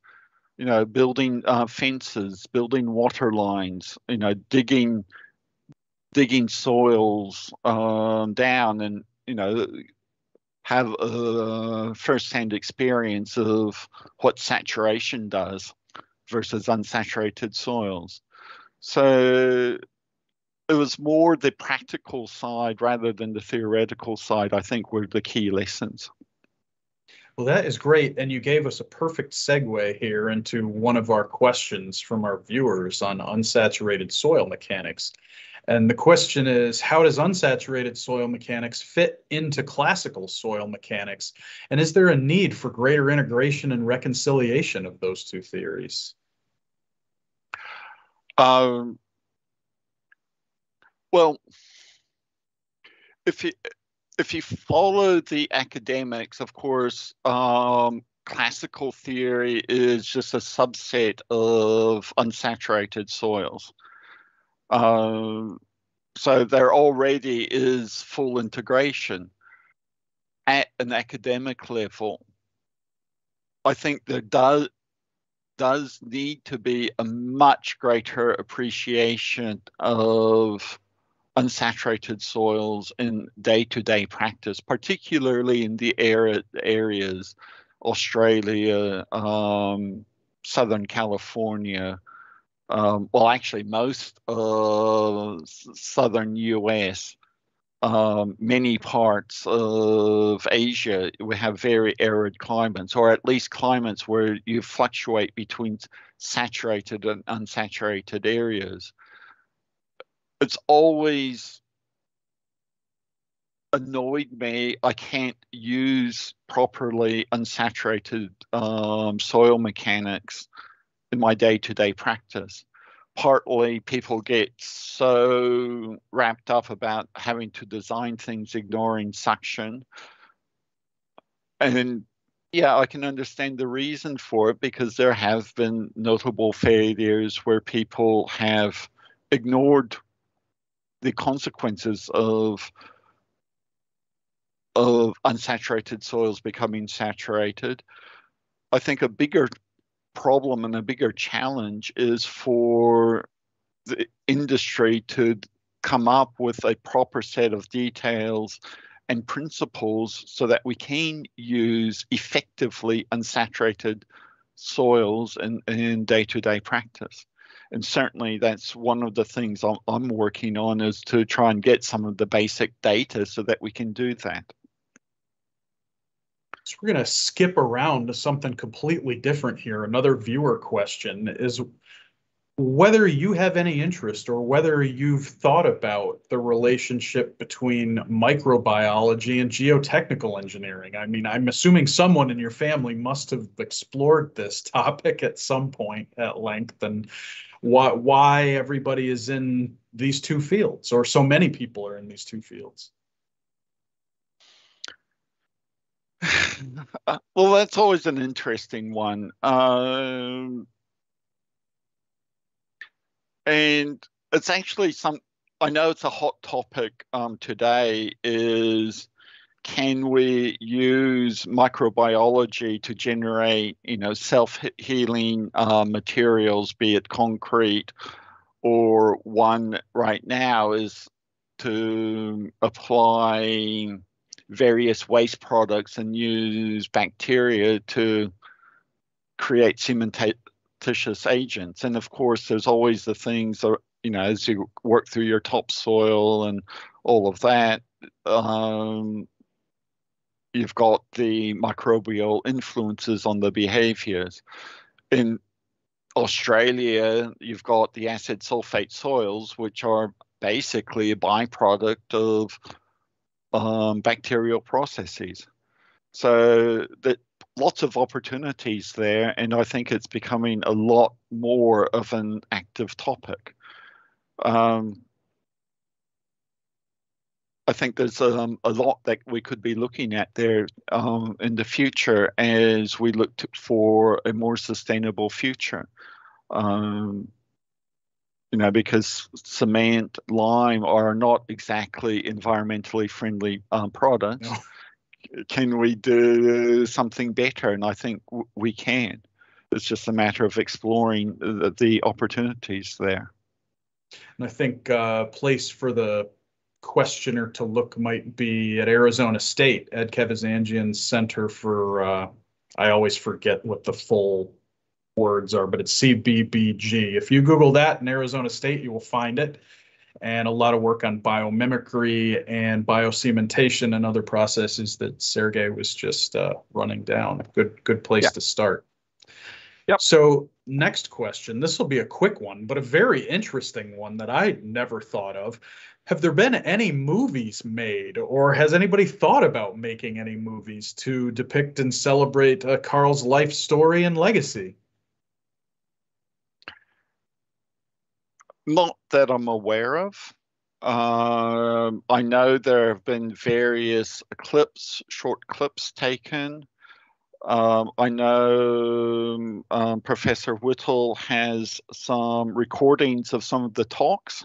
B: You know, building uh, fences, building water lines, you know, digging digging soils um, down and you know have a first-hand experience of what saturation does versus unsaturated soils. So it was more the practical side rather than the theoretical side, I think, were the key lessons.
A: Well, that is great. And you gave us a perfect segue here into one of our questions from our viewers on unsaturated soil mechanics. And the question is, how does unsaturated soil mechanics fit into classical soil mechanics? And is there a need for greater integration and reconciliation of those two theories?
B: Um, well, if you if you follow the academics, of course, um, classical theory is just a subset of unsaturated soils. Um, so there already is full integration at an academic level. I think there does does need to be a much greater appreciation of unsaturated soils in day-to-day practice, particularly in the area, areas, Australia, um, Southern California, um, well, actually, most of southern U.S., um, many parts of Asia, we have very arid climates, or at least climates where you fluctuate between saturated and unsaturated areas. It's always annoyed me. I can't use properly unsaturated um, soil mechanics in my day to day practice. Partly people get so wrapped up about having to design things, ignoring suction. And yeah, I can understand the reason for it because there have been notable failures where people have ignored the consequences of of unsaturated soils becoming saturated. I think a bigger problem and a bigger challenge is for the industry to come up with a proper set of details and principles so that we can use effectively unsaturated soils in, in day-to-day practice. And certainly that's one of the things I'm, I'm working on is to try and get some of the basic data so that we can do that.
A: So we're going to skip around to something completely different here. Another viewer question is whether you have any interest or whether you've thought about the relationship between microbiology and geotechnical engineering. I mean, I'm assuming someone in your family must have explored this topic at some point at length and why, why everybody is in these two fields or so many people are in these two fields.
B: well, that's always an interesting one. Um, and it's actually some i know it's a hot topic um, today is can we use microbiology to generate you know self-healing uh, materials be it concrete or one right now is to apply various waste products and use bacteria to create cementitious agents. And of course, there's always the things that, you know, as you work through your topsoil and all of that, um, you've got the microbial influences on the behaviors. In Australia, you've got the acid sulfate soils, which are basically a byproduct of um, bacterial processes. So that lots of opportunities there, and I think it's becoming a lot more of an active topic. Um, I think there's um, a lot that we could be looking at there um, in the future as we look to, for a more sustainable future. Um, you know, because cement, lime are not exactly environmentally friendly um, products. No can we do something better? And I think we can. It's just a matter of exploring the, the opportunities there.
A: And I think a uh, place for the questioner to look might be at Arizona State, Ed Kavazanjian Center for, uh, I always forget what the full words are, but it's CBBG. If you Google that in Arizona State, you will find it and a lot of work on biomimicry and biocementation and other processes that Sergei was just uh, running down. Good, good place yeah. to start. Yep. So next question, this will be a quick one, but a very interesting one that I never thought of. Have there been any movies made, or has anybody thought about making any movies to depict and celebrate uh, Karl's life story and legacy?
B: Not that I'm aware of. Um, I know there have been various clips, short clips taken. Um, I know um, Professor Whittle has some recordings of some of the talks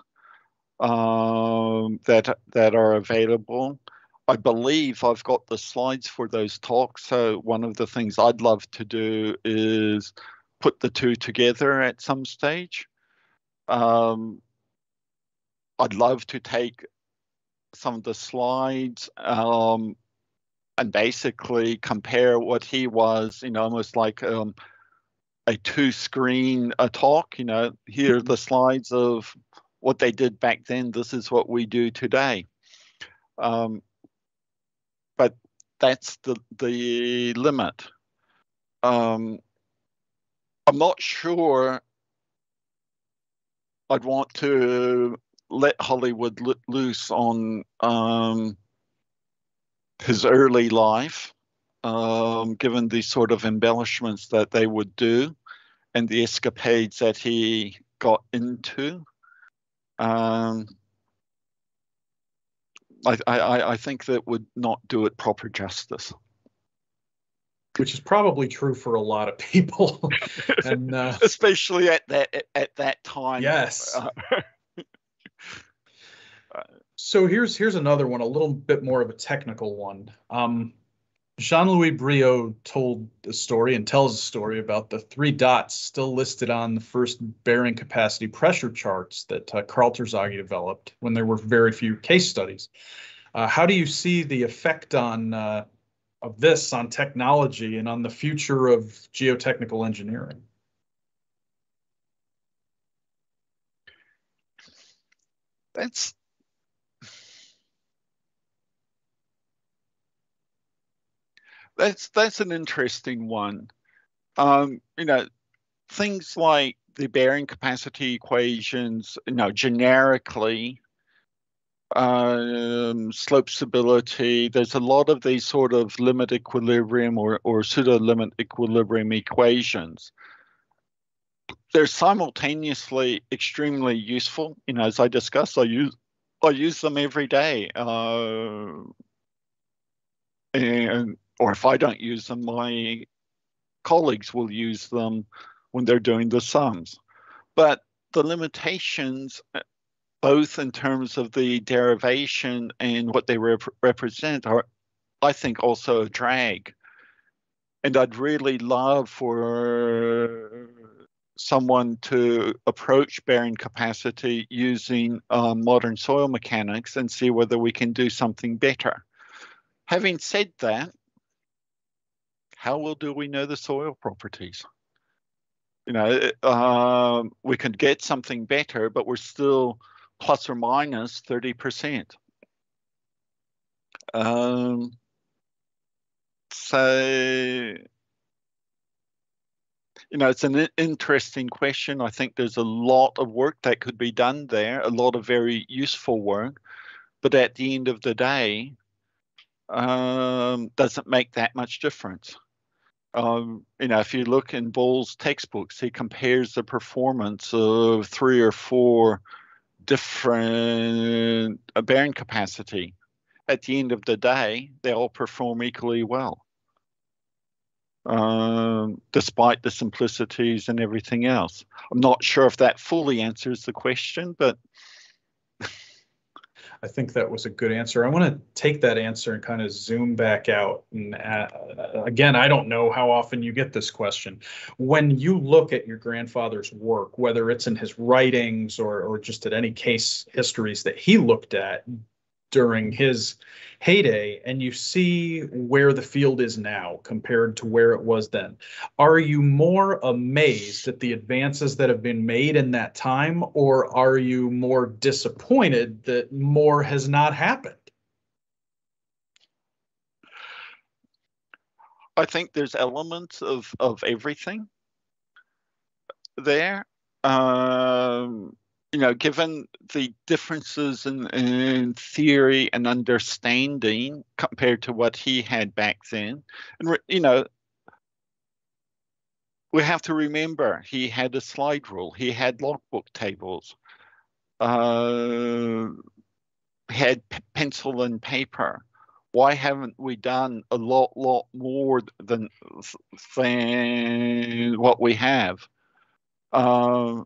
B: um, that that are available. I believe I've got the slides for those talks. So one of the things I'd love to do is put the two together at some stage. Um, I'd love to take some of the slides um, and basically compare what he was, you know, almost like um, a two-screen a talk. You know, here are the slides of what they did back then. This is what we do today. Um, but that's the the limit. Um, I'm not sure I'd want to let Hollywood loose on um, his early life, um, given the sort of embellishments that they would do and the escapades that he got into. Um, I, I, I think that would not do it proper justice.
A: Which is probably true for a lot of people. And uh,
B: especially at that at that time.
A: Yes. Uh, so here's here's another one a little bit more of a technical one. Um, Jean Louis Briaud told a story and tells a story about the three dots still listed on the first bearing capacity pressure charts that uh, Karl Terzaghi developed when there were very few case studies. Uh, how do you see the effect on uh, of this on technology and on the future of geotechnical engineering?
B: That's that's that's an interesting one. Um, you know, things like the bearing capacity equations, you know, generically, um, slope stability. There's a lot of these sort of limit equilibrium or, or pseudo limit equilibrium equations. They're simultaneously extremely useful. You know, as I discussed, I use I use them every day. Uh, and or if I don't use them, my colleagues will use them when they're doing the sums. But the limitations, uh, both in terms of the derivation and what they rep- represent, are, I think, also a drag. And I'd really love for someone to approach bearing capacity using um, modern soil mechanics and see whether we can do something better. Having said that, how well do we know the soil properties? You know, um, we can get something better, but we're still plus or minus 30%. Um, so, you know, it's an interesting question. I think there's a lot of work that could be done there, a lot of very useful work. But at the end of the day, um, doesn't make that much difference. Um, you know, if you look in Bowles' textbooks, he compares the performance of three or four different uh, bearing capacity. At the end of the day, they all perform equally well, um, despite the simplicities and everything else. I'm not sure if that fully answers the question, but
A: I think that was a good answer. I want to take that answer and kind of zoom back out. And uh, again, I don't know how often you get this question. When you look at your grandfather's work, whether it's in his writings or, or just at any case histories that he looked at, during his heyday and you see where the field is now compared to where it was then. Are you more amazed at the advances that have been made in that time, or are you more disappointed that more has not happened?
B: I think there's elements of, of everything there. Um, you know, given the differences in, in theory and understanding compared to what he had back then, and you know, we have to remember he had a slide rule, he had logbook tables, uh, had pencil and paper. Why haven't we done a lot, lot more than than what we have? Uh,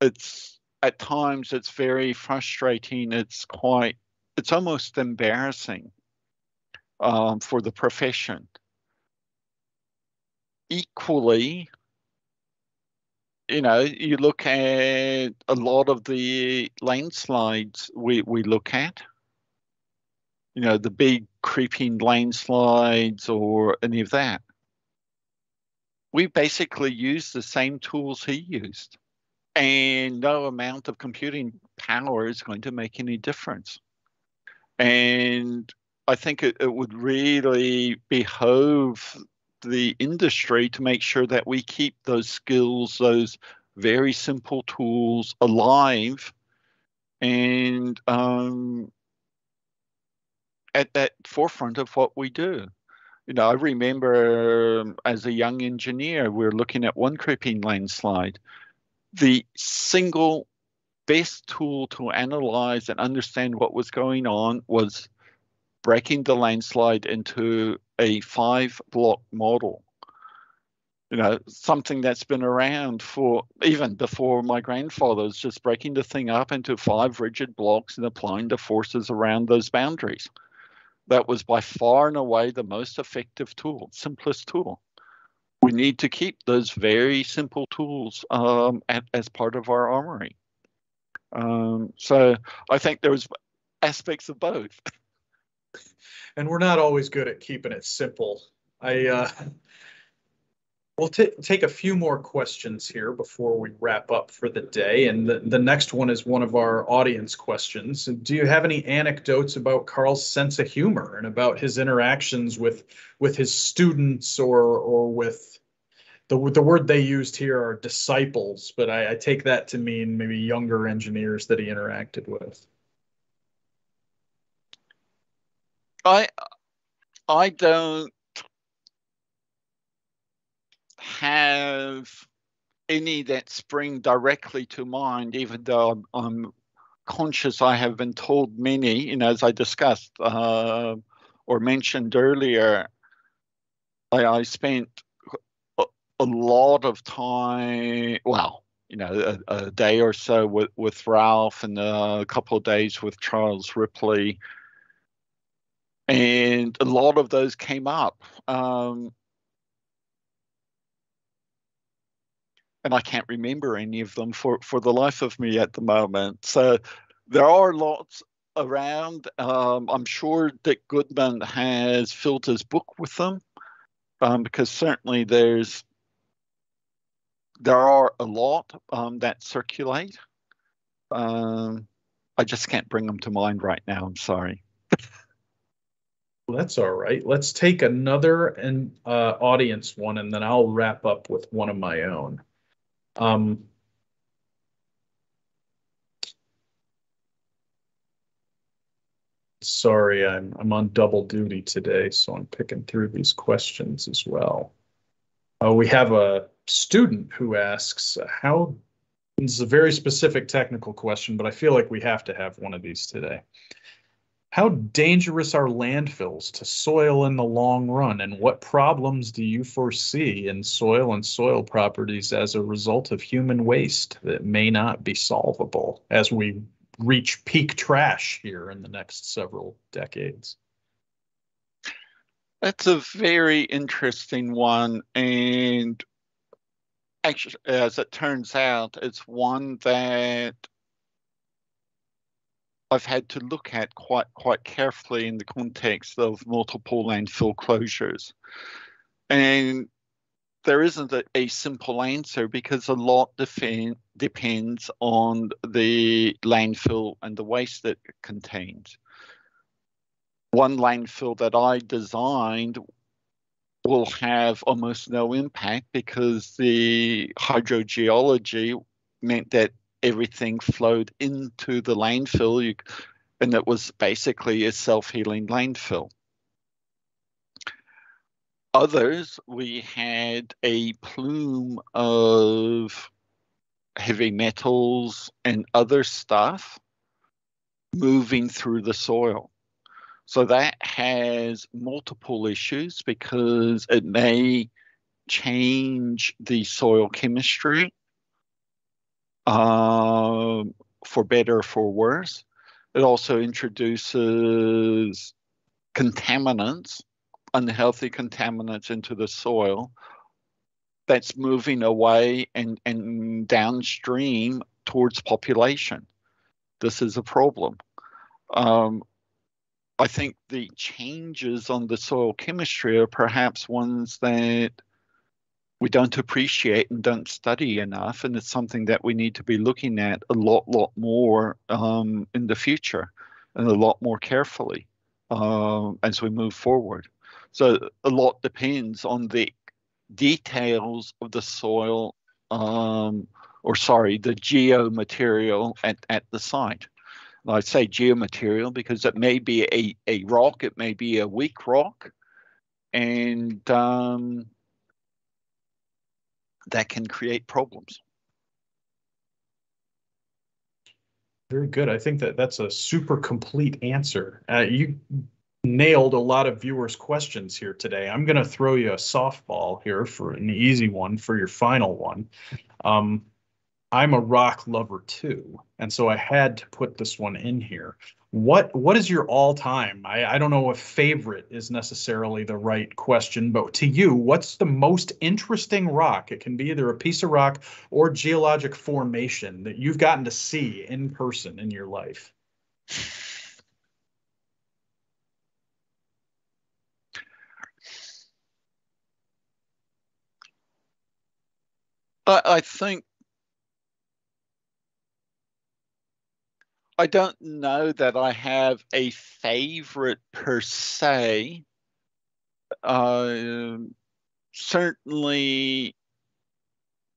B: it's at times it's very frustrating. It's quite it's almost embarrassing um, for the profession. Equally, you know, you look at a lot of the landslides we, we look at, you know, the big creeping landslides or any of that. We basically use the same tools he used and no amount of computing power is going to make any difference. And I think it, it would really behove the industry to make sure that we keep those skills, those very simple tools alive and um, at that forefront of what we do. You know, I remember um, as a young engineer, we are looking at one creeping landslide the single best tool to analyze and understand what was going on was breaking the landslide into a five block model. You know, something that's been around for even before my grandfather was just breaking the thing up into five rigid blocks and applying the forces around those boundaries. That was by far and away the most effective tool, simplest tool we need to keep those very simple tools um, at, as part of our armory. Um, so I think there's aspects of both.
A: And we're not always good at keeping it simple. I uh, We'll t- take a few more questions here before we wrap up for the day. And the, the next one is one of our audience questions. Do you have any anecdotes about Karl's sense of humor and about his interactions with with his students or or with the the word they used here are disciples, but I, I take that to mean maybe younger engineers that he interacted with.
B: I I don't have any that spring directly to mind, even though I'm, I'm conscious I have been told many, you know, as I discussed uh, or mentioned earlier, I, I spent a, a, lot of time, well, you know, a, a, day or so with, with Ralph and a couple of days with Charles Ripley. And a lot of those came up. Um, and I can't remember any of them for, for the life of me at the moment. So there are lots around. Um, I'm sure Dick Goodman has filled his book with them um, because certainly there's there are a lot um, that circulate. Um, I just can't bring them to mind right now. I'm sorry.
A: that's all right. Let's take another and uh, audience one, and then I'll wrap up with one of my own. Um, sorry, I'm I'm on double duty today, so I'm picking through these questions as well. Uh, we have a student who asks how. This is a very specific technical question, but I feel like we have to have one of these today. How dangerous are landfills to soil in the long run, and what problems do you foresee in soil and soil properties as a result of human waste that may not be solvable as we reach peak trash here in the next several decades?
B: That's a very interesting one. And actually, as it turns out, it's one that I've had to look at quite quite carefully in the context of multiple landfill closures. And there isn't a, a simple answer because a lot defend, depends on the landfill and the waste that it contains. One landfill that I designed will have almost no impact because the hydrogeology meant that everything flowed into the landfill, you, and it was basically a self-healing landfill. Others, we had a plume of heavy metals and other stuff moving through the soil. So that has multiple issues because it may change the soil chemistry uh, for better or for worse. It also introduces contaminants, unhealthy contaminants into the soil that's moving away and, and downstream towards population. This is a problem. Um, I think the changes on the soil chemistry are perhaps ones that we don't appreciate and don't study enough, and it's something that we need to be looking at a lot, lot more um, in the future, and a lot more carefully uh, as we move forward. So a lot depends on the details of the soil, um, or sorry, the geomaterial at, at the site. I say geomaterial because it may be a, a rock, it may be a weak rock, and um, that can create problems.
A: Very good. I think that that's a super complete answer. Uh, you nailed a lot of viewers' questions here today. I'm going to throw you a softball here for an easy one for your final one. Um, I'm a rock lover too, and so I had to put this one in here. What what is your all time? I, I don't know if favorite is necessarily the right question, but to you, what's the most interesting rock? It can be either a piece of rock or geologic formation that you've gotten to see in person in your life.
B: I, I think I don't know that I have a favorite per se. Uh, certainly,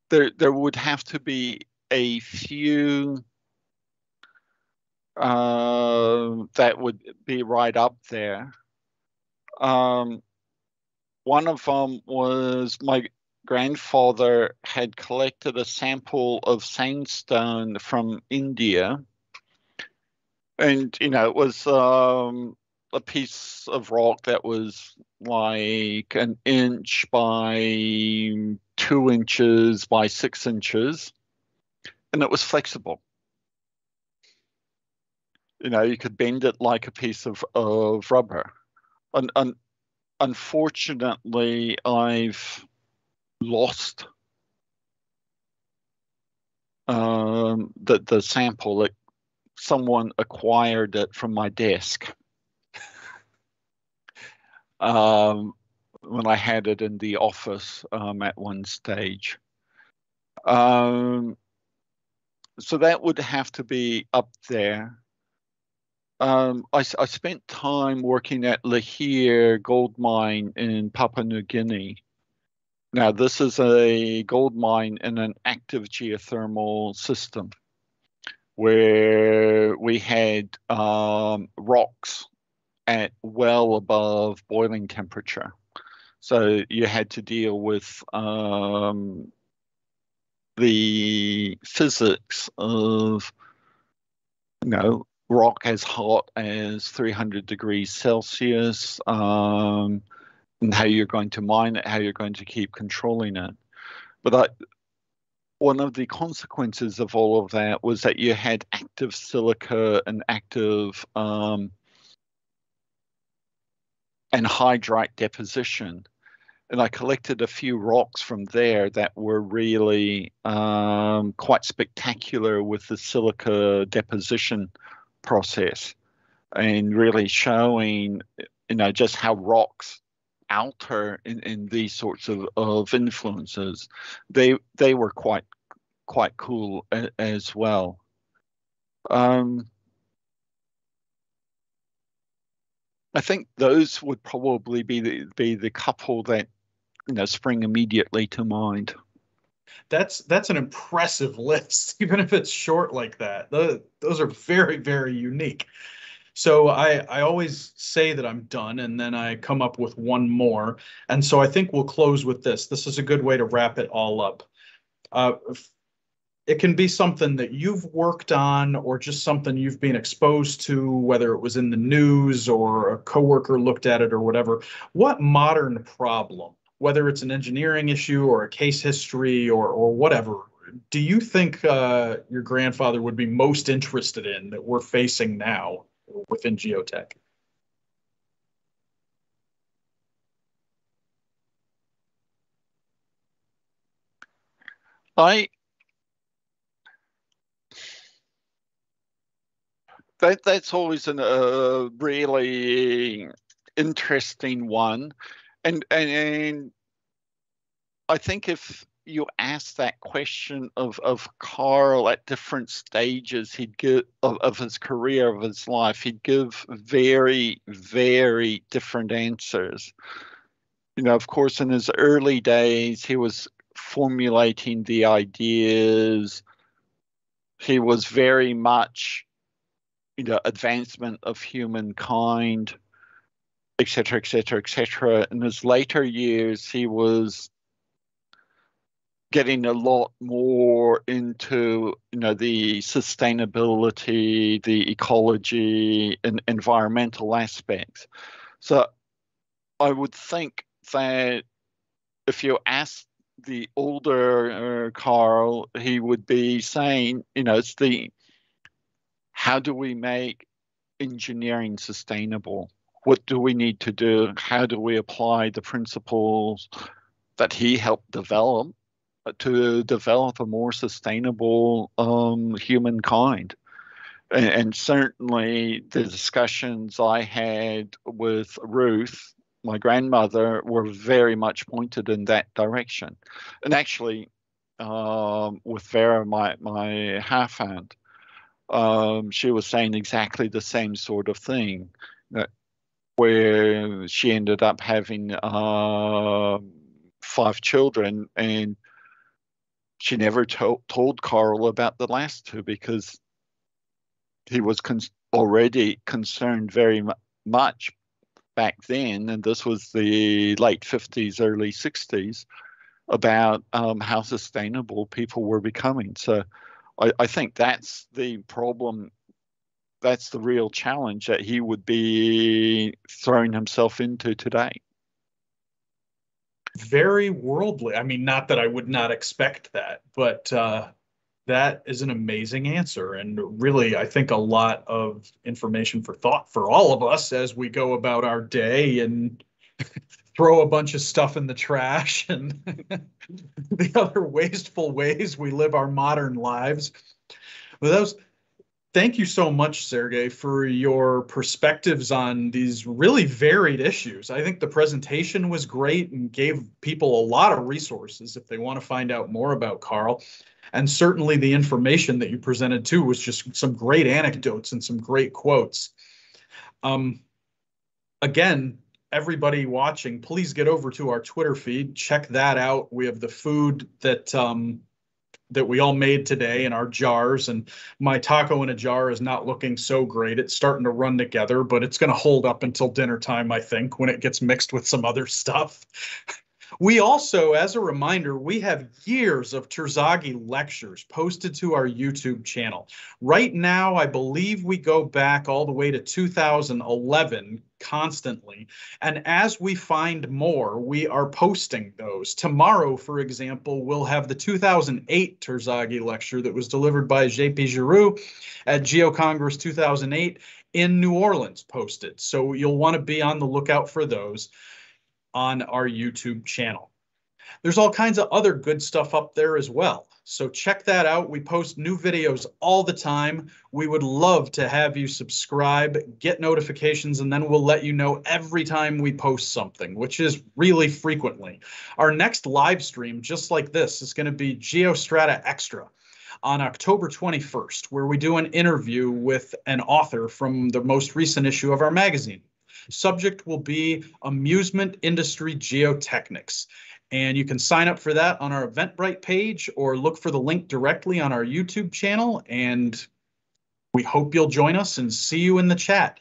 B: there there would have to be a few uh, that would be right up there. Um, one of them was my grandfather had collected a sample of sandstone from India. And, you know, it was um, a piece of rock that was like an inch by two inches by six inches. And it was flexible. You know, you could bend it like a piece of, of rubber. And, and unfortunately, I've lost um, the the sample. That someone acquired it from my desk um, when I had it in the office um, at one stage. Um, so that would have to be up there. Um, I, I, spent time working at Lihir gold mine in Papua New Guinea. Now, this is a gold mine in an active geothermal system where we had um, rocks at well above boiling temperature. So you had to deal with um, the physics of, you know, rock as hot as 300 degrees Celsius, um, and how you're going to mine it, how you're going to keep controlling it. But one of the consequences of all of that was that you had active silica and active um, anhydrite deposition. And I collected a few rocks from there that were really um, quite spectacular with the silica deposition process and really showing, you know, just how rocks alter in, in these sorts of, of influences. They they were quite quite cool a, as well. Um, I think those would probably be the be the couple that you know spring immediately to mind.
A: That's that's an impressive list, even if it's short like that. Those, those are very very unique. So I, I always say that I'm done and then I come up with one more. And so I think we'll close with this. This is a good way to wrap it all up. Uh, it can be something that you've worked on or just something you've been exposed to, whether it was in the news or a coworker looked at it or whatever. What modern problem, whether it's an engineering issue or a case history or, or whatever, do you think uh, your grandfather would be most interested in that we're facing now? Within geotech?
B: I that that's always a really interesting one, and, and and I think if you ask that question of of Karl at different stages he'd give of, of his career of his life. He'd give very very different answers. You know of course in his early days he was formulating the ideas. He was very much you know advancement of humankind etc etc etc in his later years he was getting a lot more into you know the sustainability, the ecology, and environmental aspects. So I would think that if you ask the older uh, Karl, he would be saying, you know, it's the how do we make engineering sustainable? What do we need to do? How do we apply the principles that he helped develop to develop a more sustainable um, humankind. And, and certainly the discussions I had with Ruth, my grandmother, were very much pointed in that direction. And actually, um, with Vera, my my half aunt, um, she was saying exactly the same sort of thing, that where she ended up having uh, five children and she never to- told Karl about the last two because he was con- already concerned very mu- much back then, and this was the late 50s, early 60s, about um, how sustainable people were becoming. So I, I think that's the problem. That's the real challenge that he would be throwing himself into today.
A: Very worldly. I mean, not that I would not expect that, but uh, that is an amazing answer. And really, I think a lot of information for thought for all of us as we go about our day and throw a bunch of stuff in the trash and the other wasteful ways we live our modern lives. But those, thank you so much, Sergei, for your perspectives on these really varied issues. I think the presentation was great and gave people a lot of resources if they want to find out more about Karl. And certainly the information that you presented too was just some great anecdotes and some great quotes. Um, again, everybody watching, please get over to our Twitter feed. Check that out. We have the food that um, that we all made today in our jars, and my taco in a jar is not looking so great. It's starting to run together, but it's going to hold up until dinner time, I think, when it gets mixed with some other stuff. We also, as a reminder, we have years of Terzaghi lectures posted to our YouTube channel. Right now, I believe we go back all the way to 2011 constantly. And as we find more, we are posting those. Tomorrow, for example, we'll have the 2008 Terzaghi lecture that was delivered by JP Giroud at GeoCongress 2008 in New Orleans posted. So you'll want to be on the lookout for those on our YouTube channel. There's all kinds of other good stuff up there as well. So check that out. We post new videos all the time. We would love to have you subscribe, get notifications, and then we'll let you know every time we post something, which is really frequently. Our next live stream, just like this, is going to be Geostrata Extra on October 21st, where we do an interview with an author from the most recent issue of our magazine. Subject will be amusement industry geotechnics. And you can sign up for that on our Eventbrite page or look for the link directly on our YouTube channel. And we hope you'll join us and see you in the chat.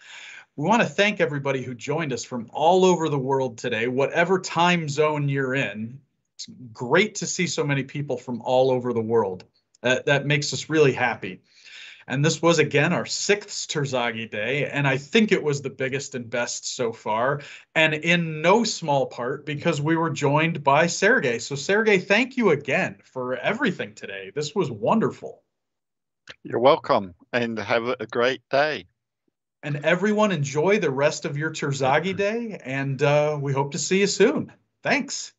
A: We want to thank everybody who joined us from all over the world today, whatever time zone you're in. It's great to see so many people from all over the world. That, that makes us really happy. And this was again our sixth Terzaghi Day, and I think it was the biggest and best so far, and in no small part because we were joined by Sergei. So Sergei, thank you again for everything today. This was wonderful.
B: You're welcome, and have a great day.
A: And everyone enjoy the rest of your Terzaghi Day, and uh, we hope to see you soon. Thanks.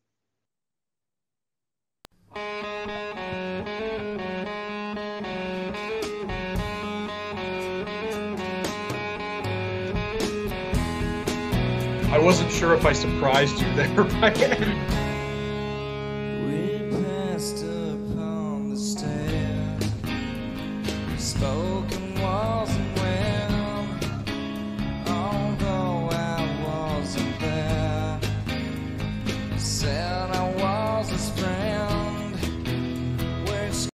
A: I wasn't sure if I surprised you there,